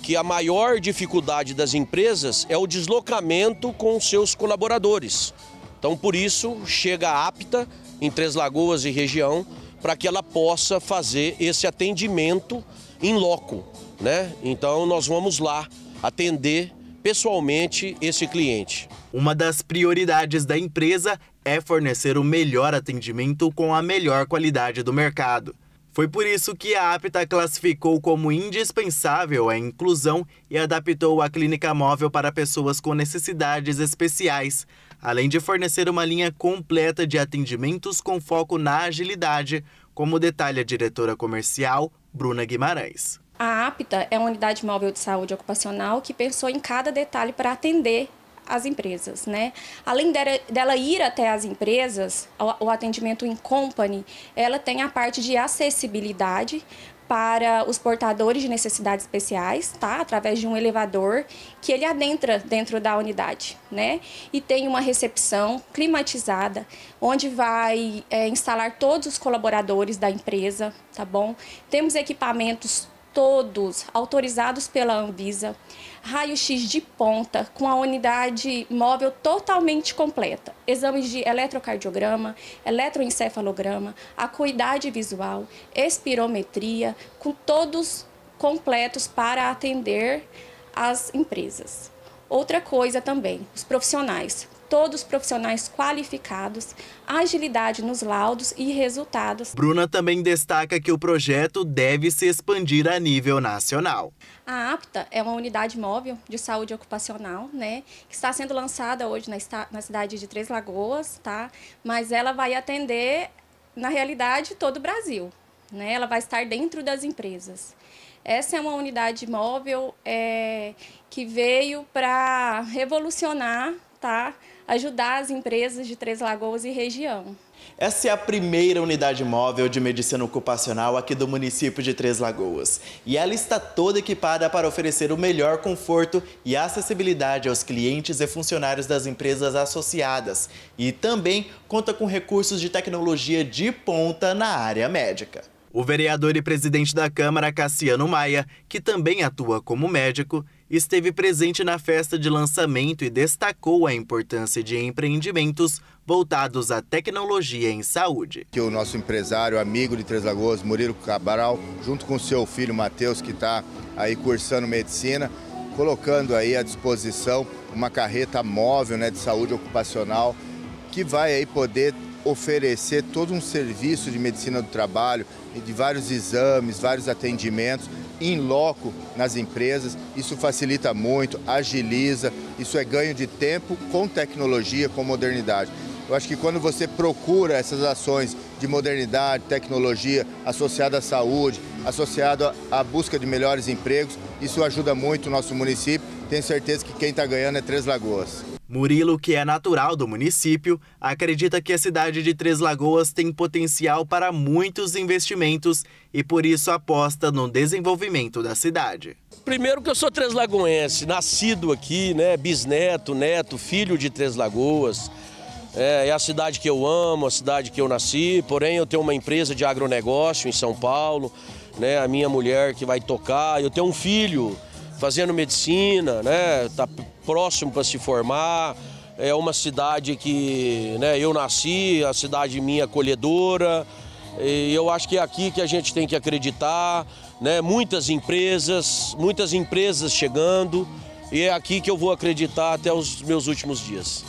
que a maior dificuldade das empresas é o deslocamento com seus colaboradores. Então, por isso, chega apta em Três Lagoas e região para que ela possa fazer esse atendimento em loco, né? Então, nós vamos lá atender pessoalmente esse cliente. Uma das prioridades da empresa é fornecer o melhor atendimento com a melhor qualidade do mercado. Foi por isso que a APTA classificou como indispensável a inclusão e adaptou a clínica móvel para pessoas com necessidades especiais, além de fornecer uma linha completa de atendimentos com foco na agilidade, como detalha a diretora comercial Bruna Guimarães. A APTA é uma unidade móvel de saúde ocupacional que pensou em cada detalhe para atender as empresas, né? Além dela ir até as empresas, o atendimento em company, ela tem a parte de acessibilidade para os portadores de necessidades especiais, tá? Através de um elevador que ele adentra dentro da unidade, né? E tem uma recepção climatizada, onde vai é, instalar todos os colaboradores da empresa, tá bom? Temos equipamentos todos autorizados pela Anvisa, raio-x de ponta com a unidade móvel totalmente completa, exames de eletrocardiograma, eletroencefalograma, acuidade visual, espirometria, com todos completos para atender as empresas. Outra coisa também, os profissionais todos profissionais qualificados, agilidade nos laudos e resultados. Bruna também destaca que o projeto deve se expandir a nível nacional. A APTA é uma unidade móvel de saúde ocupacional, né, que está sendo lançada hoje na, na cidade de Três Lagoas, tá? Mas ela vai atender, na realidade, todo o Brasil, né? Ela vai estar dentro das empresas. Essa é uma unidade móvel é, que veio para revolucionar, tá? Ajudar as empresas de Três Lagoas e região. Essa é a primeira unidade móvel de medicina ocupacional aqui do município de Três Lagoas. E ela está toda equipada para oferecer o melhor conforto e acessibilidade aos clientes e funcionários das empresas associadas. E também conta com recursos de tecnologia de ponta na área médica. O vereador e presidente da Câmara, Cassiano Maia, que também atua como médico, esteve presente na festa de lançamento e destacou a importância de empreendimentos voltados à tecnologia em saúde. Que o nosso empresário, amigo de Três Lagoas, Murilo Cabral, junto com seu filho Matheus, que está aí cursando medicina, colocando aí à disposição uma carreta móvel né, de saúde ocupacional que vai aí poder oferecer todo um serviço de medicina do trabalho, de vários exames, vários atendimentos em loco nas empresas. Isso facilita muito, agiliza, isso é ganho de tempo com tecnologia, com modernidade. Eu acho que quando você procura essas ações de modernidade, tecnologia associada à saúde, associado à busca de melhores empregos, isso ajuda muito o nosso município. Tenho certeza que quem está ganhando é Três Lagoas. Murilo, que é natural do município, acredita que a cidade de Três Lagoas tem potencial para muitos investimentos e por isso aposta no desenvolvimento da cidade. Primeiro que eu sou Três Lagoense, nascido aqui, né, bisneto, neto, filho de Três Lagoas. É, é a cidade que eu amo, a cidade que eu nasci, porém eu tenho uma empresa de agronegócio em São Paulo, né, a minha mulher que vai tocar, eu tenho um filho fazendo medicina, né? Tá próximo para se formar. É uma cidade que né, eu nasci, a cidade minha acolhedora. E eu acho que é aqui que a gente tem que acreditar, né? Muitas empresas, muitas empresas chegando. E é aqui que eu vou acreditar até os meus últimos dias.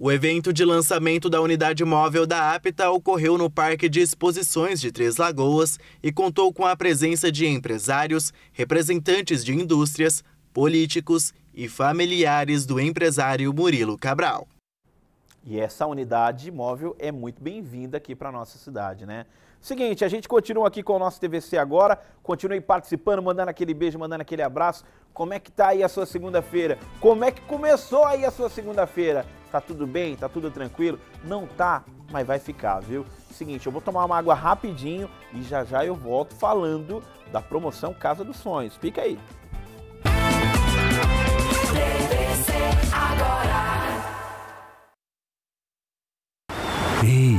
O evento de lançamento da unidade móvel da APTA ocorreu no Parque de Exposições de Três Lagoas e contou com a presença de empresários, representantes de indústrias, políticos e familiares do empresário Murilo Cabral. E essa unidade móvel é muito bem-vinda aqui para a nossa cidade, né? Seguinte, a gente continua aqui com o nosso TVC agora, continue participando, mandando aquele beijo, mandando aquele abraço. Como é que tá aí a sua segunda-feira? Como é que começou aí a sua segunda-feira? Tá tudo bem? Tá tudo tranquilo? Não tá, mas vai ficar, viu? Seguinte, eu vou tomar uma água rapidinho e já já eu volto falando da promoção Casa dos Sonhos. Fica aí. Ei,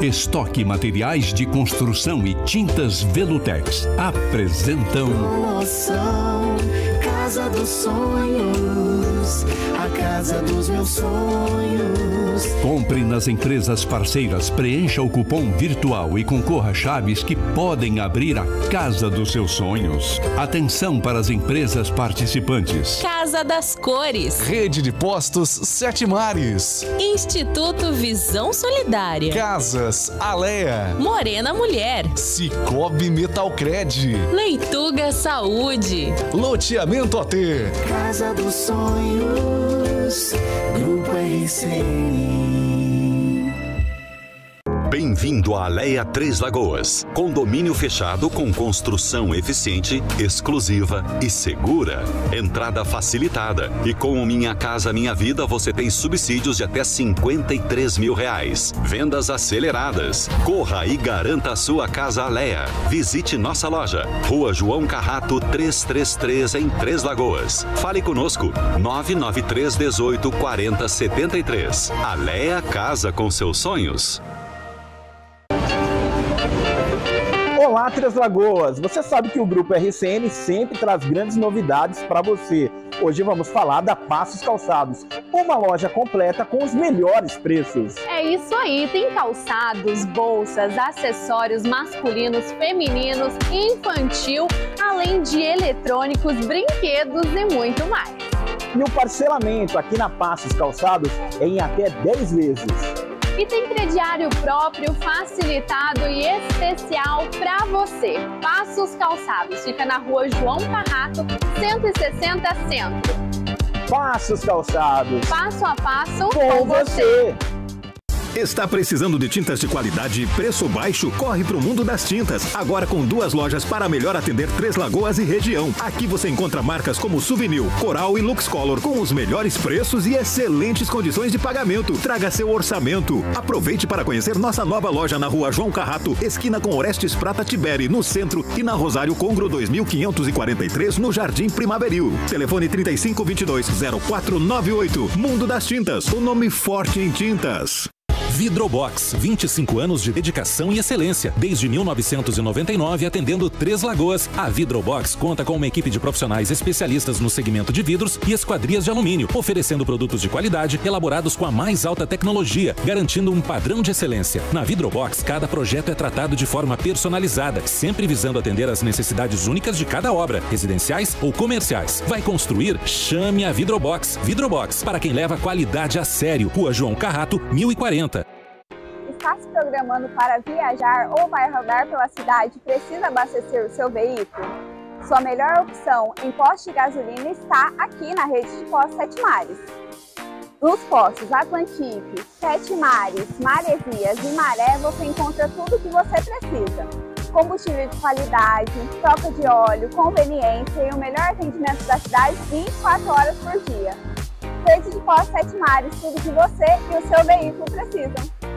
Estoque Materiais de Construção e Tintas Velutex apresentam. Casa dos Sonhos, a casa dos meus sonhos. Compre nas empresas parceiras, preencha o cupom virtual e concorra a chaves que podem abrir a casa dos seus sonhos. Atenção para as empresas participantes. Casa das Cores. Rede de Postos Sete Mares. Instituto Visão Solidária. Casas Alea. Morena Mulher. Cicobi Metalcred. Leituga Saúde. Loteamento AT. Casa dos Sonhos, Grupo RCI. Bem-vindo à Aleia Três Lagoas. Condomínio fechado com construção eficiente, exclusiva e segura. Entrada facilitada. E com o Minha Casa Minha Vida você tem subsídios de até 53 mil reais. Vendas aceleradas. Corra e garanta a sua casa Aleia. Visite nossa loja. Rua João Carrato 333 em Três Lagoas. Fale conosco. 993 18 40 73. Aleia Casa com seus sonhos. Olá, Três Lagoas! Você sabe que o Grupo RCN sempre traz grandes novidades para você. Hoje vamos falar da Passos Calçados, uma loja completa com os melhores preços. É isso aí, tem calçados, bolsas, acessórios masculinos, femininos, infantil, além de eletrônicos, brinquedos e muito mais. E o parcelamento aqui na Passos Calçados é em até 10 vezes. E tem crediário próprio, facilitado e especial para você. Passos Calçados fica na rua João Carrato, 160 Centro. Passos Calçados. Passo a passo com, com você. você. Está precisando de tintas de qualidade e preço baixo? Corre para o mundo das tintas. Agora com duas lojas para melhor atender Três Lagoas e região. Aqui você encontra marcas como Souvenir, Coral e Luxcolor com os melhores preços e excelentes condições de pagamento. Traga seu orçamento. Aproveite para conhecer nossa nova loja na rua João Carrato, esquina com Orestes Prata Tiberi, no centro, e na Rosário Congro 2543, no Jardim Primaveril. Telefone 3522 0498. Mundo das Tintas. O nome forte em tintas. Vidrobox, 25 anos de dedicação e excelência. Desde 1999, atendendo Três Lagoas. A Vidrobox conta com uma equipe de profissionais especialistas no segmento de vidros e esquadrias de alumínio, oferecendo produtos de qualidade elaborados com a mais alta tecnologia, garantindo um padrão de excelência. Na Vidrobox, cada projeto é tratado de forma personalizada, sempre visando atender às necessidades únicas de cada obra, residenciais ou comerciais. Vai construir? Chame a Vidrobox. Vidrobox, para quem leva qualidade a sério. Rua João Carrato, 1040 está se programando para viajar ou vai rodar pela cidade precisa abastecer o seu veículo? Sua melhor opção em posto de gasolina está aqui na rede de postos Sete Mares. Nos postos Atlantique, Sete Mares, Maresias e Maré você encontra tudo o que você precisa. Combustível de qualidade, troca de óleo, conveniência e o melhor atendimento da cidade 24 horas por dia. Rede de postos Sete Mares, tudo que você e o seu veículo precisam.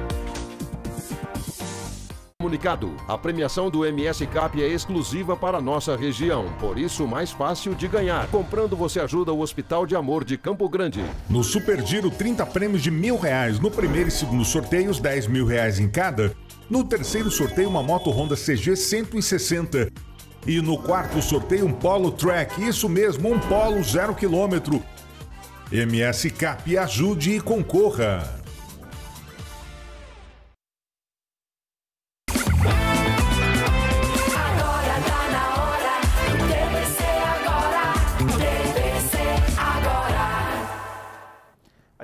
Comunicado: a premiação do MS Cap é exclusiva para nossa região, por isso mais fácil de ganhar. Comprando você ajuda o Hospital de Amor de Campo Grande. No Super Giro, 30 prêmios de mil reais. No primeiro e segundo sorteios, 10 mil reais em cada. No terceiro sorteio, uma moto Honda CG 160. E no quarto sorteio, um Polo Track. Isso mesmo, um Polo zero quilômetro. MS Cap, ajude e concorra.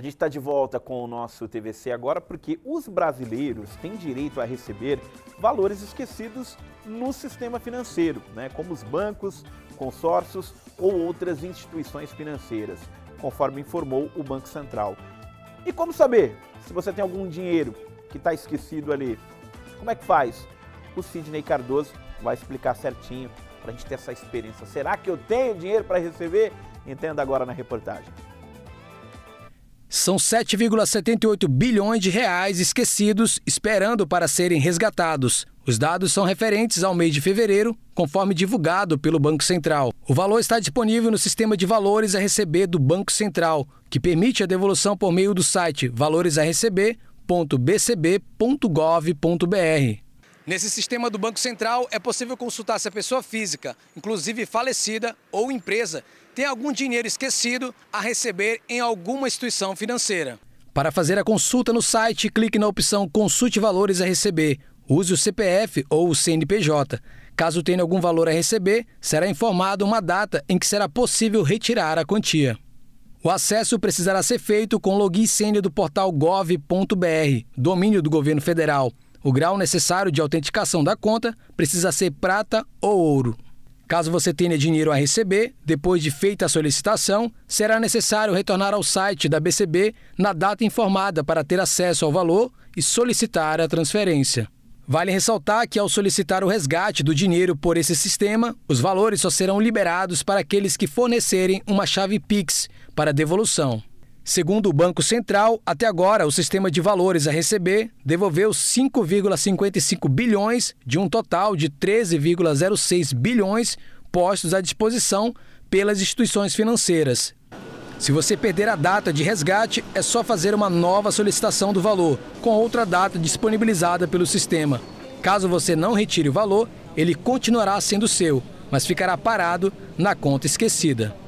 A gente está de volta com o nosso TVC agora porque os brasileiros têm direito a receber valores esquecidos no sistema financeiro, né, como os bancos, consórcios ou outras instituições financeiras, conforme informou o Banco Central. E como saber se você tem algum dinheiro que está esquecido ali? Como é que faz? O Sidney Cardoso vai explicar certinho para a gente ter essa experiência. Será que eu tenho dinheiro para receber? Entenda agora na reportagem. São 7,78 bilhões de reais esquecidos esperando para serem resgatados. Os dados são referentes ao mês de fevereiro, conforme divulgado pelo Banco Central. O valor está disponível no sistema de valores a receber do Banco Central, que permite a devolução por meio do site valoresareceber.bcb.gov.br. Nesse sistema do Banco Central é possível consultar se a pessoa física, inclusive falecida ou empresa, tem algum dinheiro esquecido a receber em alguma instituição financeira. Para fazer a consulta no site, clique na opção Consulte valores a receber. Use o CPF ou o CNPJ. Caso tenha algum valor a receber, será informado uma data em que será possível retirar a quantia. O acesso precisará ser feito com login senha do portal gov.br, domínio do governo federal. O grau necessário de autenticação da conta precisa ser prata ou ouro. Caso você tenha dinheiro a receber, depois de feita a solicitação, será necessário retornar ao site da BCB na data informada para ter acesso ao valor e solicitar a transferência. Vale ressaltar que, ao solicitar o resgate do dinheiro por esse sistema, os valores só serão liberados para aqueles que fornecerem uma chave Pix para devolução. Segundo o Banco Central, até agora o sistema de valores a receber devolveu 5,55 bilhões de um total de 13,06 bilhões postos à disposição pelas instituições financeiras. Se você perder a data de resgate, é só fazer uma nova solicitação do valor, com outra data disponibilizada pelo sistema. Caso você não retire o valor, ele continuará sendo seu, mas ficará parado na conta esquecida.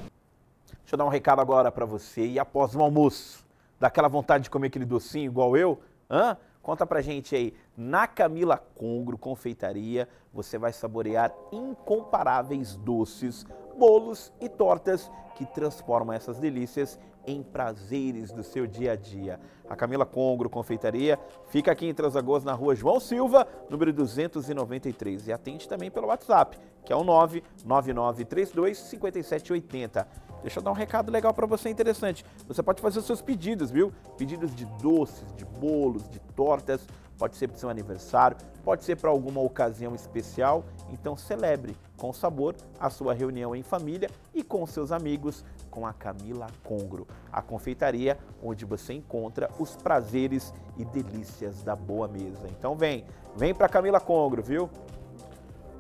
Deixa eu dar um recado agora para você. E após o almoço, dá aquela vontade de comer aquele docinho igual eu? Hã? Conta pra gente aí. Na Camila Congro Confeitaria, você vai saborear incomparáveis doces, bolos e tortas que transformam essas delícias em prazeres do seu dia a dia. A Camila Congro Confeitaria fica aqui em Transagoas, na rua João Silva, número 293. E atende também pelo WhatsApp, que é o 99932 5780. Deixa eu dar um recado legal para você interessante. Você pode fazer os seus pedidos, viu? Pedidos de doces, de bolos, de tortas, pode ser para seu aniversário, pode ser para alguma ocasião especial. Então celebre com sabor a sua reunião em família e com seus amigos com a Camila Congro, a confeitaria onde você encontra os prazeres e delícias da boa mesa. Então vem, vem para Camila Congro, viu?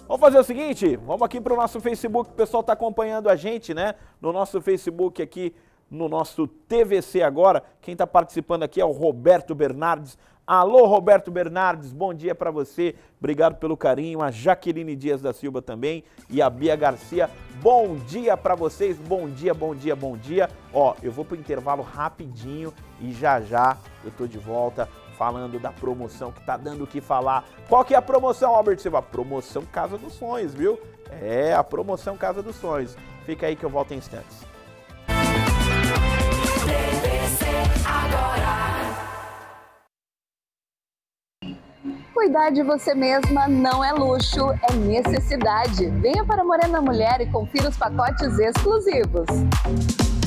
Vamos fazer o seguinte, vamos aqui para o nosso Facebook, o pessoal está acompanhando a gente, né? No nosso Facebook aqui, no nosso TVC agora. Quem está participando aqui é o Roberto Bernardes. Alô, Roberto Bernardes, bom dia para você. Obrigado pelo carinho. A Jaqueline Dias da Silva também e a Bia Garcia. Bom dia para vocês. Bom dia, bom dia, bom dia. Ó, eu vou pro intervalo rapidinho e já já eu tô de volta falando da promoção que tá dando o que falar. Qual que é a promoção, Albert Silva? Promoção Casa dos Sonhos, viu? É, a promoção Casa dos Sonhos. Fica aí que eu volto em instantes. Cuidar de você mesma não é luxo, é necessidade. Venha para Morena Mulher e confira os pacotes exclusivos.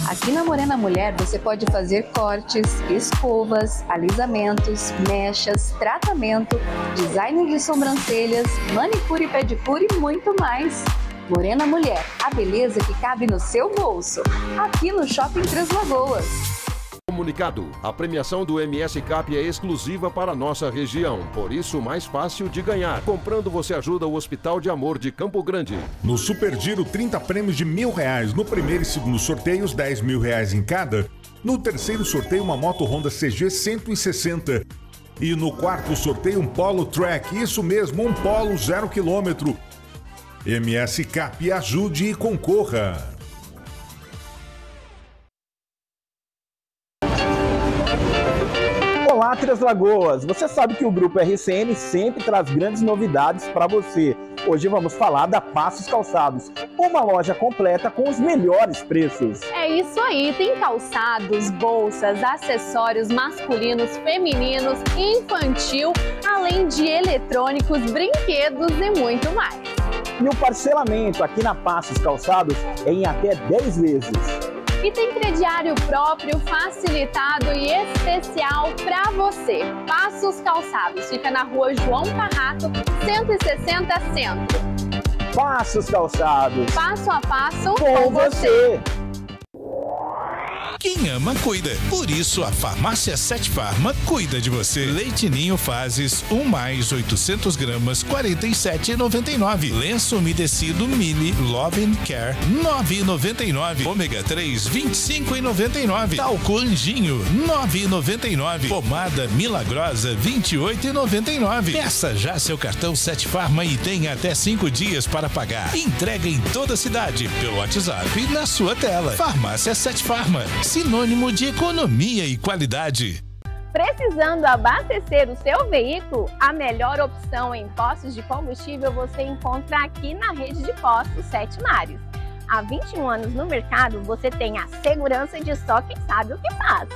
Aqui na Morena Mulher você pode fazer cortes, escovas, alisamentos, mechas, tratamento, design de sobrancelhas, manicure e pedicure e muito mais. Morena Mulher, a beleza que cabe no seu bolso. Aqui no Shopping Três Lagoas. Comunicado: a premiação do MS Cap é exclusiva para nossa região, por isso mais fácil de ganhar. Comprando você ajuda o Hospital de Amor de Campo Grande. No Super Giro, 30 prêmios de mil reais. No primeiro e segundo sorteios, 10 mil reais em cada. No terceiro sorteio, uma moto Honda CG 160. E no quarto sorteio, um Polo Track. Isso mesmo, um Polo zero quilômetro. MS Cap, ajude e concorra. Três Lagoas! Você sabe que o Grupo RCN sempre traz grandes novidades para você. Hoje vamos falar da Passos Calçados, uma loja completa com os melhores preços. É isso aí, tem calçados, bolsas, acessórios masculinos, femininos, infantil, além de eletrônicos, brinquedos e muito mais. E o parcelamento aqui na Passos Calçados é em até 10 vezes. E tem crediário próprio, facilitado e especial para você. Passos Calçados fica na rua João Carrato, 160 Centro. Passos Calçados. Passo a passo com, com você. você. Quem ama, cuida. Por isso, a Farmácia Sete Farma cuida de você. Leite Ninho Fases 1 mais 800 gramas, 47,99. Lenço umedecido Mili Love and Care, 9,99. Ômega 3, 25,99. Talco Anjinho, 9,99. Pomada Milagrosa, 28,99. Peça já seu cartão Sete Farma e tenha até 5 dias para pagar. Entrega em toda a cidade, pelo WhatsApp na sua tela. Farmácia Sete Farma sinônimo de economia e qualidade. Precisando abastecer o seu veículo, a melhor opção em postos de combustível você encontra aqui na rede de postos Sete Mares. Há 21 anos no mercado, você tem a segurança de só quem sabe o que faz.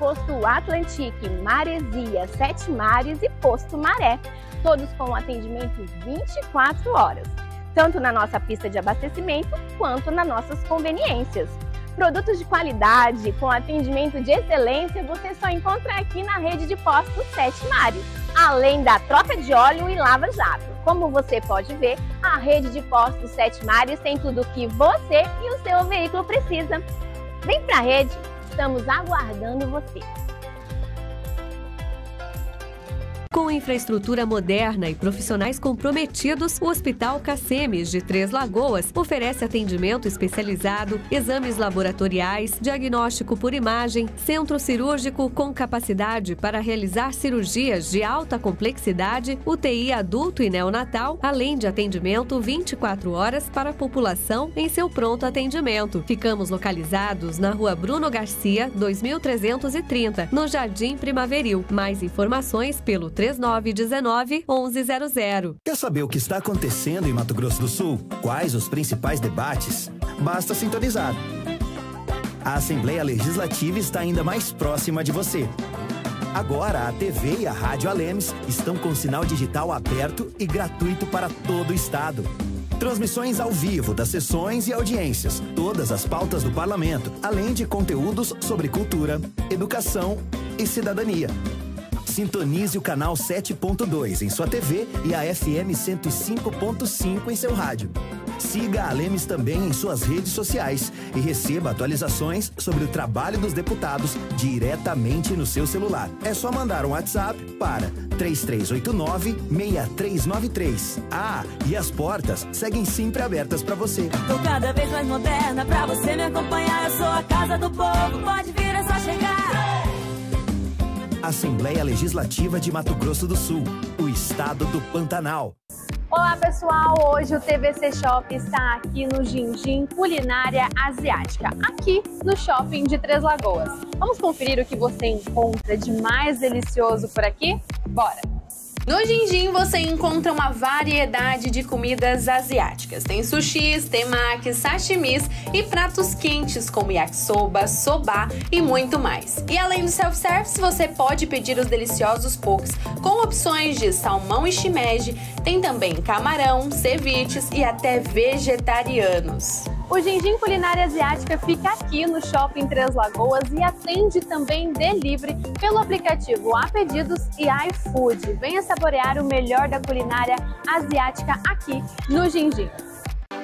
Posto Atlantique, Maresia, Sete Mares e Posto Maré, todos com atendimento 24 horas, tanto na nossa pista de abastecimento quanto nas nossas conveniências. Produtos de qualidade, com atendimento de excelência, você só encontra aqui na rede de postos Sete Mares, além da troca de óleo e lava-jato. Como você pode ver, a rede de postos Sete Mares tem tudo o que você e o seu veículo precisa. Vem pra rede, estamos aguardando você. Com infraestrutura moderna e profissionais comprometidos, o Hospital Cacemes de Três Lagoas oferece atendimento especializado, exames laboratoriais, diagnóstico por imagem, centro cirúrgico com capacidade para realizar cirurgias de alta complexidade, UTI adulto e neonatal, além de atendimento 24 horas para a população em seu pronto atendimento. Ficamos localizados na Rua Bruno Garcia, 2330, no Jardim Primaveril. Mais informações pelo 3919 1100. Quer saber o que está acontecendo em Mato Grosso do Sul? Quais os principais debates? Basta sintonizar. A Assembleia Legislativa está ainda mais próxima de você. Agora, a TV e a Rádio Alemes estão com sinal digital aberto e gratuito para todo o estado. Transmissões ao vivo das sessões e audiências, todas as pautas do parlamento, além de conteúdos sobre cultura, educação e cidadania. Sintonize o canal 7.2 em sua TV e a FM 105.5 em seu rádio. Siga a Lemes também em suas redes sociais e receba atualizações sobre o trabalho dos deputados diretamente no seu celular. É só mandar um WhatsApp para 3389-6393. Ah, e as portas seguem sempre abertas para você. Tô cada vez mais moderna pra você me acompanhar. Eu sou a casa do povo, pode vir, é só chegar. Assembleia Legislativa de Mato Grosso do Sul, o estado do Pantanal. Olá pessoal, hoje o TVC Shop está aqui no Gingim Culinária Asiática, aqui no Shopping de Três Lagoas. Vamos conferir o que você encontra de mais delicioso por aqui? Bora! No Gingim você encontra uma variedade de comidas asiáticas. Tem sushis, temakis, sashimis e pratos quentes como yakisoba, soba e muito mais. E além do self-service, você pode pedir os deliciosos pokes com opções de salmão e shimeji. Tem também camarão, ceviches e até vegetarianos. O Gingim Culinária Asiática fica aqui no Shopping Três Lagoas e atende também delivery pelo aplicativo A Pedidos e iFood. Venha saborear o melhor da culinária asiática aqui no Gingim.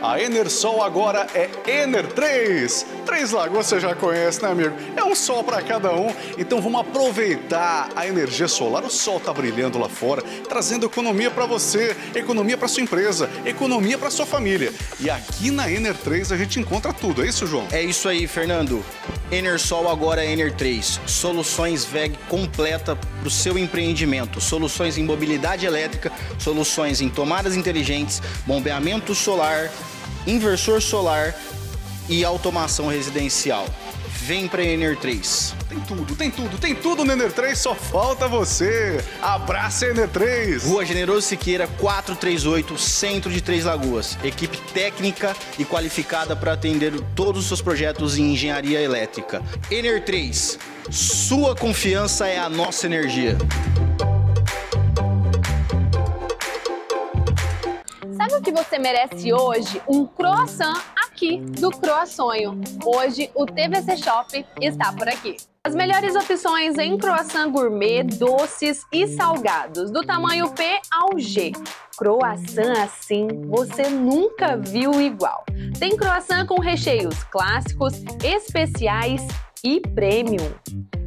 A Enersol agora é Ener 3. Três Lagoas você já conhece, né, amigo? É um sol para cada um. Então vamos aproveitar a energia solar. O sol tá brilhando lá fora, trazendo economia para você, economia para sua empresa, economia para sua família. E aqui na Ener 3 a gente encontra tudo. É isso, João? É isso aí, Fernando. Enersol agora é Ener 3. Soluções VEG completa para o seu empreendimento. Soluções em mobilidade elétrica, soluções em tomadas inteligentes, bombeamento solar, inversor solar e automação residencial. Vem para Ener 3. Tem tudo, tem tudo, tem tudo no Ener 3, só falta você. Abraça Ener 3. Rua Generoso Siqueira, 438, Centro de Três Lagoas. Equipe técnica e qualificada para atender todos os seus projetos em engenharia elétrica. Ener 3, sua confiança é a nossa energia. Sabe o que você merece hoje? Um croissant aqui do Croassonho. Hoje o TVC Shop está por aqui. As melhores opções em croissant gourmet, doces e salgados, do tamanho P ao G. Croissant assim você nunca viu igual. Tem croissant com recheios clássicos, especiais e premium.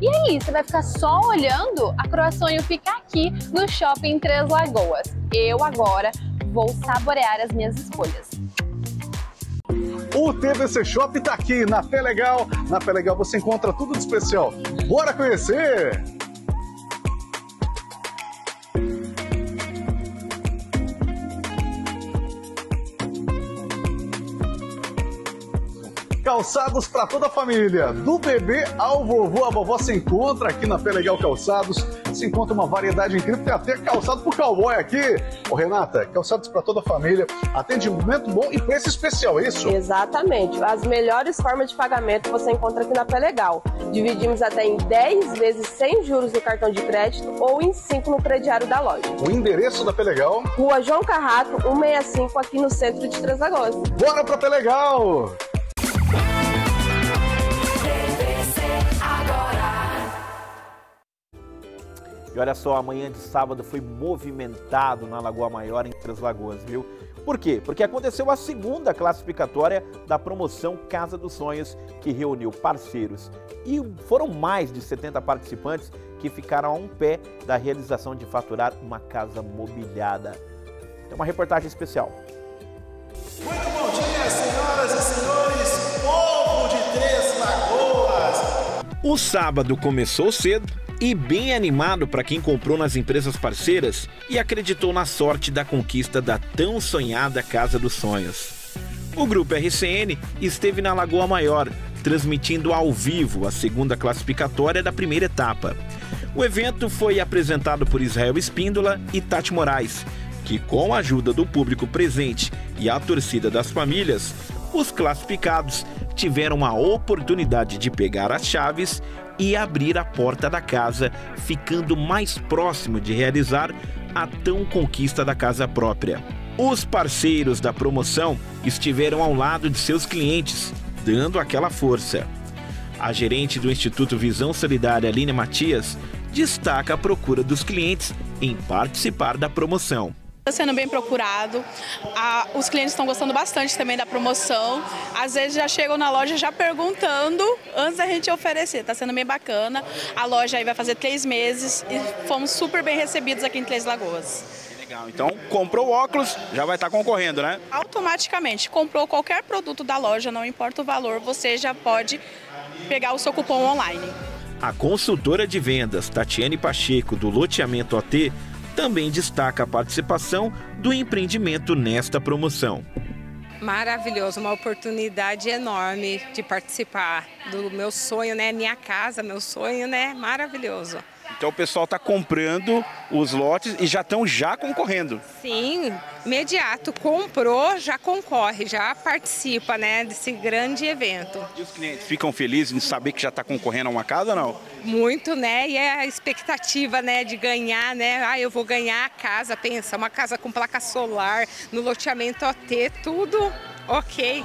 E aí, você vai ficar só olhando? A Croaçonho fica aqui no Shopping Três Lagoas. Eu agora vou saborear as minhas escolhas. O TVC Shop tá aqui na Fé Legal. Na Fé Legal você encontra tudo de especial. Bora conhecer! Calçados para toda a família, do bebê ao vovô, a vovó se encontra aqui na Fé Legal Calçados. Se encontra uma variedade incrível, tem até calçado pro cowboy aqui. Ô Renata, calçados para toda a família, atendimento bom e preço especial, é isso? Exatamente. As melhores formas de pagamento você encontra aqui na Pé Legal. Dividimos até em 10 vezes sem juros no cartão de crédito ou em 5 no crediário da loja. O endereço da Pé Legal? Rua João Carrato, 165, aqui no centro de Três Lagoas. Bora pra Pé Legal! E olha só, amanhã de sábado foi movimentado na Lagoa Maior, em Três Lagoas, viu? Por quê? Porque aconteceu a segunda classificatória da promoção Casa dos Sonhos, que reuniu parceiros. E foram mais de 70 participantes que ficaram a um pé da realização de faturar uma casa mobiliada. É uma reportagem especial. Muito bom dia, senhoras e senhores, povo de Três Lagoas! O sábado começou cedo e bem animado para quem comprou nas empresas parceiras e acreditou na sorte da conquista da tão sonhada Casa dos Sonhos. O grupo RCN esteve na Lagoa Maior, transmitindo ao vivo a segunda classificatória da primeira etapa. O evento foi apresentado por Israel Espíndola e Tati Moraes, que, com a ajuda do público presente e a torcida das famílias, os classificados tiveram a oportunidade de pegar as chaves e abrir a porta da casa, ficando mais próximo de realizar a tão conquista da casa própria. Os parceiros da promoção estiveram ao lado de seus clientes, dando aquela força. A gerente do Instituto Visão Solidária, Aline Matias, destaca a procura dos clientes em participar da promoção. Está sendo bem procurado, ah, os clientes estão gostando bastante também da promoção. Às vezes já chegam na loja já perguntando antes da gente oferecer. Está sendo bem bacana. A loja aí vai fazer três meses e fomos super bem recebidos aqui em Três Lagoas. Legal, então comprou o óculos, já vai estar concorrendo, né? Automaticamente, comprou qualquer produto da loja, não importa o valor, você já pode pegar o seu cupom online. A consultora de vendas Tatiane Pacheco, do Loteamento OT, também destaca a participação do empreendimento nesta promoção. Maravilhoso, uma oportunidade enorme de participar do meu sonho, né? Minha casa, meu sonho, né? Maravilhoso. Então o pessoal está comprando os lotes e já estão já concorrendo. Sim, imediato. Comprou, já concorre, já participa né, desse grande evento. E os clientes ficam felizes em saber que já está concorrendo a uma casa ou não? Muito, né? E é a expectativa né, de ganhar, né? Ah, eu vou ganhar a casa, pensa, uma casa com placa solar, no loteamento OT, tudo ok.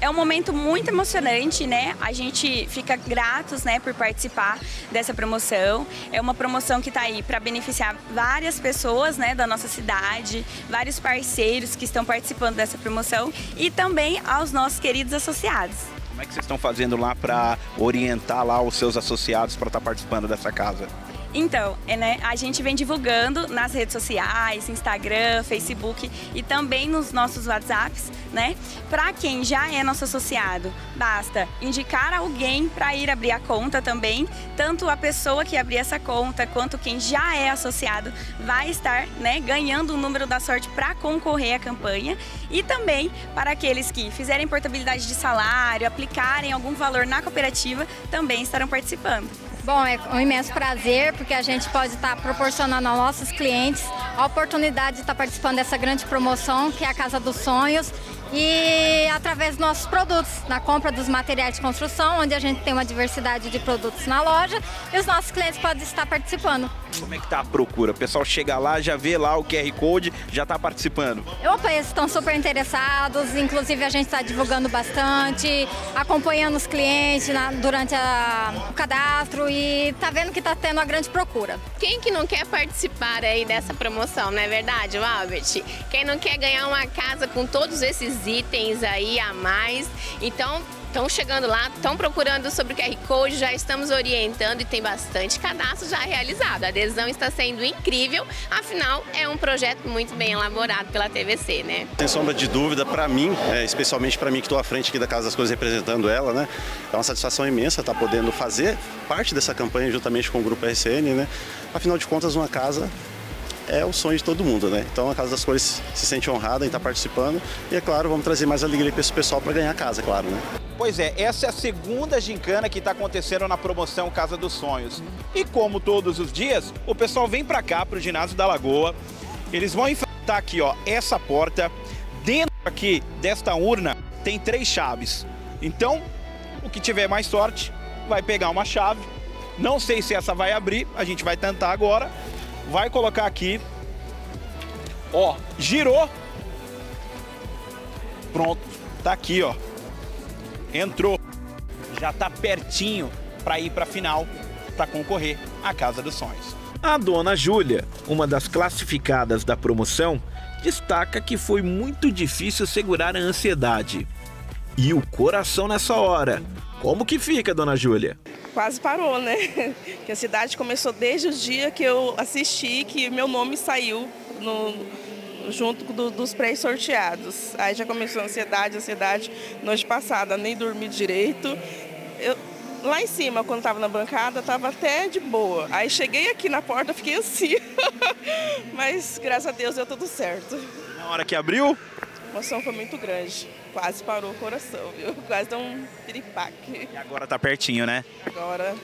É um momento muito emocionante, né? A gente fica gratos, né, por participar dessa promoção. É uma promoção que está aí para beneficiar várias pessoas, né, da nossa cidade, vários parceiros que estão participando dessa promoção e também aos nossos queridos associados. Como é que vocês estão fazendo lá para orientar lá os seus associados para estar tá participando dessa casa? Então, é, né, a gente vem divulgando nas redes sociais, Instagram, Facebook e também nos nossos WhatsApps, né? Para quem já é nosso associado, basta indicar alguém para ir abrir a conta também. Tanto a pessoa que abrir essa conta quanto quem já é associado vai estar, né, ganhando o número da sorte para concorrer à campanha. E também para aqueles que fizerem portabilidade de salário, aplicarem algum valor na cooperativa, também estarão participando. Bom, é um imenso prazer, porque a gente pode estar proporcionando aos nossos clientes a oportunidade de estar participando dessa grande promoção, que é a Casa dos Sonhos, e através dos nossos produtos, na compra dos materiais de construção, onde a gente tem uma diversidade de produtos na loja e os nossos clientes podem estar participando. Como é que tá a procura? O pessoal chega lá, já vê lá o QR Code, já está participando? Opa, eles estão super interessados, inclusive a gente está divulgando bastante, acompanhando os clientes na, durante a, o cadastro e tá vendo que está tendo uma grande procura. Quem que não quer participar aí dessa promoção, não é verdade, Albert? Quem não quer ganhar uma casa com todos esses itens aí a mais. Então, estão chegando lá, estão procurando sobre o QR Code, já estamos orientando e tem bastante cadastro já realizado. A adesão está sendo incrível, afinal é um projeto muito bem elaborado pela TVC, né? Sem sombra de dúvida, para mim, é, especialmente para mim que estou à frente aqui da Casa das Coisas representando ela, né? É uma satisfação imensa estar tá podendo fazer parte dessa campanha juntamente com o Grupo RCN, né? Afinal de contas, uma casa é o sonho de todo mundo, né? Então a Casa das Cores se sente honrada em estar participando e, é claro, vamos trazer mais alegria para esse pessoal para ganhar a casa, claro, né? Pois é, essa é a segunda gincana que está acontecendo na promoção Casa dos Sonhos. E como todos os dias, o pessoal vem para cá, para o ginásio da Lagoa, eles vão enfrentar aqui, ó, essa porta. Dentro aqui desta urna tem três chaves. Então, o que tiver mais sorte vai pegar uma chave. Não sei se essa vai abrir, a gente vai tentar agora vai colocar aqui. Ó, girou. Pronto, tá aqui, ó. Entrou. Já tá pertinho para ir para final, para concorrer à Casa dos Sonhos. A dona Júlia, uma das classificadas da promoção, destaca que foi muito difícil segurar a ansiedade. E o coração nessa hora. Como que fica, dona Júlia? Quase parou, né? Que a cidade começou desde o dia que eu assisti que meu nome saiu no, junto do, dos pré-sorteados. Aí já começou a ansiedade, ansiedade. Noite passada, nem dormi direito. Eu, lá em cima, quando estava na bancada, estava até de boa. Aí cheguei aqui na porta, fiquei assim. Mas graças a Deus deu tudo certo. Na hora que abriu? A emoção foi muito grande. Quase parou o coração, viu? Quase deu um piripaque. E agora tá pertinho, né? Agora,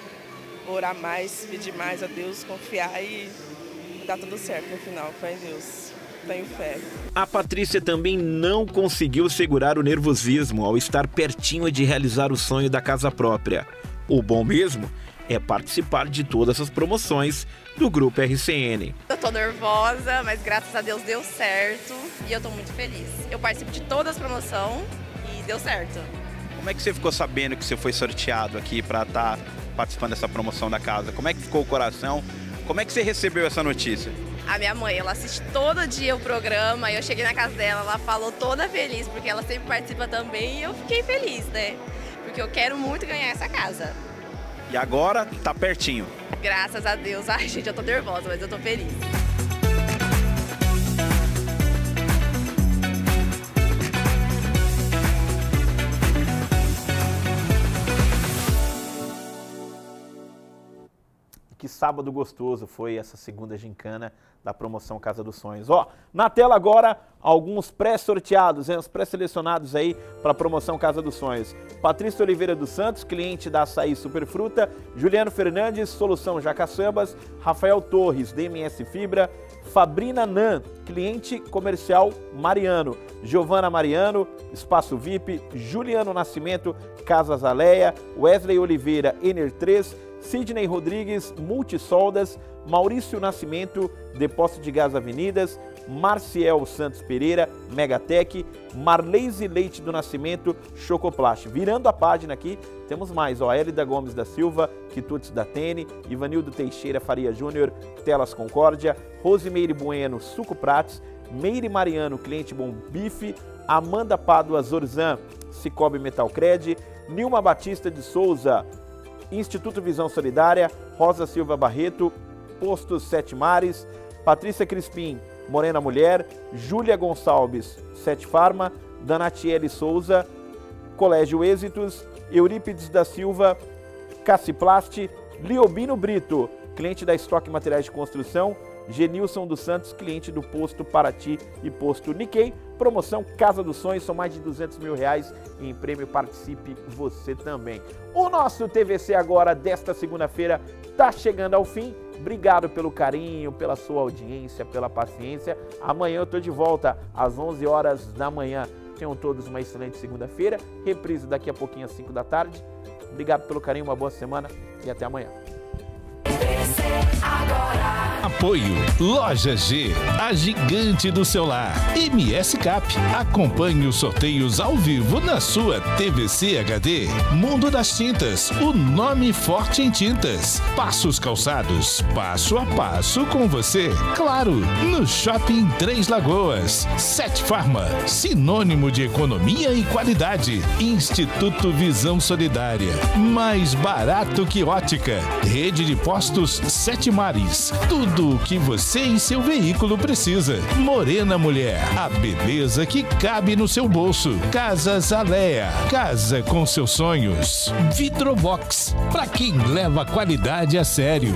orar mais, pedir mais a Deus, confiar e dar tudo certo no final. Fé em Deus. Tenho fé. A Patrícia também não conseguiu segurar o nervosismo ao estar pertinho de realizar o sonho da casa própria. O bom mesmo é participar de todas as promoções do Grupo RCN. Eu tô nervosa, mas graças a Deus deu certo e eu tô muito feliz. Eu participo de todas as promoções e deu certo. Como é que você ficou sabendo que você foi sorteado aqui para estar tá participando dessa promoção da casa? Como é que ficou o coração? Como é que você recebeu essa notícia? A minha mãe, ela assiste todo dia o programa, eu cheguei na casa dela, ela falou toda feliz, porque ela sempre participa também e eu fiquei feliz, né? Porque eu quero muito ganhar essa casa. E agora tá pertinho. Graças a Deus. Ai, gente, eu tô nervosa, mas eu tô feliz. Sábado gostoso foi essa segunda gincana da promoção Casa dos Sonhos. Ó, na tela agora, alguns pré-sorteados, os pré-selecionados aí para a promoção Casa dos Sonhos. Patrícia Oliveira dos Santos, cliente da Açaí Superfruta, Juliano Fernandes, Solução Jacaçambas, Rafael Torres, DMS Fibra, Fabrina Nan, cliente comercial Mariano, Giovana Mariano, Espaço VIP, Juliano Nascimento, Casas Aleia, Wesley Oliveira, Ener 3, Sidney Rodrigues, Multisoldas, Maurício Nascimento, Depósito de Gás Avenidas, Marciel Santos Pereira, Megatec, Marleise Leite do Nascimento, Chocoplast. Virando a página aqui, temos mais, ó, Elida Gomes da Silva, Quitutes da Tene, Ivanildo Teixeira Faria Júnior, Telas Concórdia, Rosimeire Bueno, Suco Prates, Meire Mariano, Cliente Bom Bife, Amanda Pádua Zorzan, Cicobi Metalcred, Nilma Batista de Souza, Instituto Visão Solidária, Rosa Silva Barreto, Postos Sete Mares, Patrícia Crispim, Morena Mulher, Júlia Gonçalves, Sete Farma, Danatiele Souza, Colégio Êxitos, Eurípides da Silva, Caciplast, Liobino Brito, cliente da Estoque Materiais de Construção, Genilson dos Santos, cliente do posto Paraty e posto Nikkei. Promoção Casa dos Sonhos, são mais de 200 mil reais em prêmio. Participe você também. O nosso TVC agora desta segunda-feira está chegando ao fim. Obrigado pelo carinho, pela sua audiência, pela paciência. Amanhã eu estou de volta às 11 horas da manhã. Tenham todos uma excelente segunda-feira. Reprise daqui a pouquinho às 5 da tarde. Obrigado pelo carinho, uma boa semana e até amanhã. Apoio Loja G, a gigante do celular. MS Cap. Acompanhe os sorteios ao vivo na sua TVC HD. Mundo das Tintas, o nome forte em tintas. Passos Calçados, passo a passo com você. Claro, no Shopping Três Lagoas. Sete Farma, sinônimo de economia e qualidade. Instituto Visão Solidária, mais barato que ótica. Rede de postos Sete Mares. Tudo o que você e seu veículo precisa. Morena Mulher, a beleza que cabe no seu bolso. Casas Alea, casa com seus sonhos. Vitrobox, para quem leva qualidade a sério.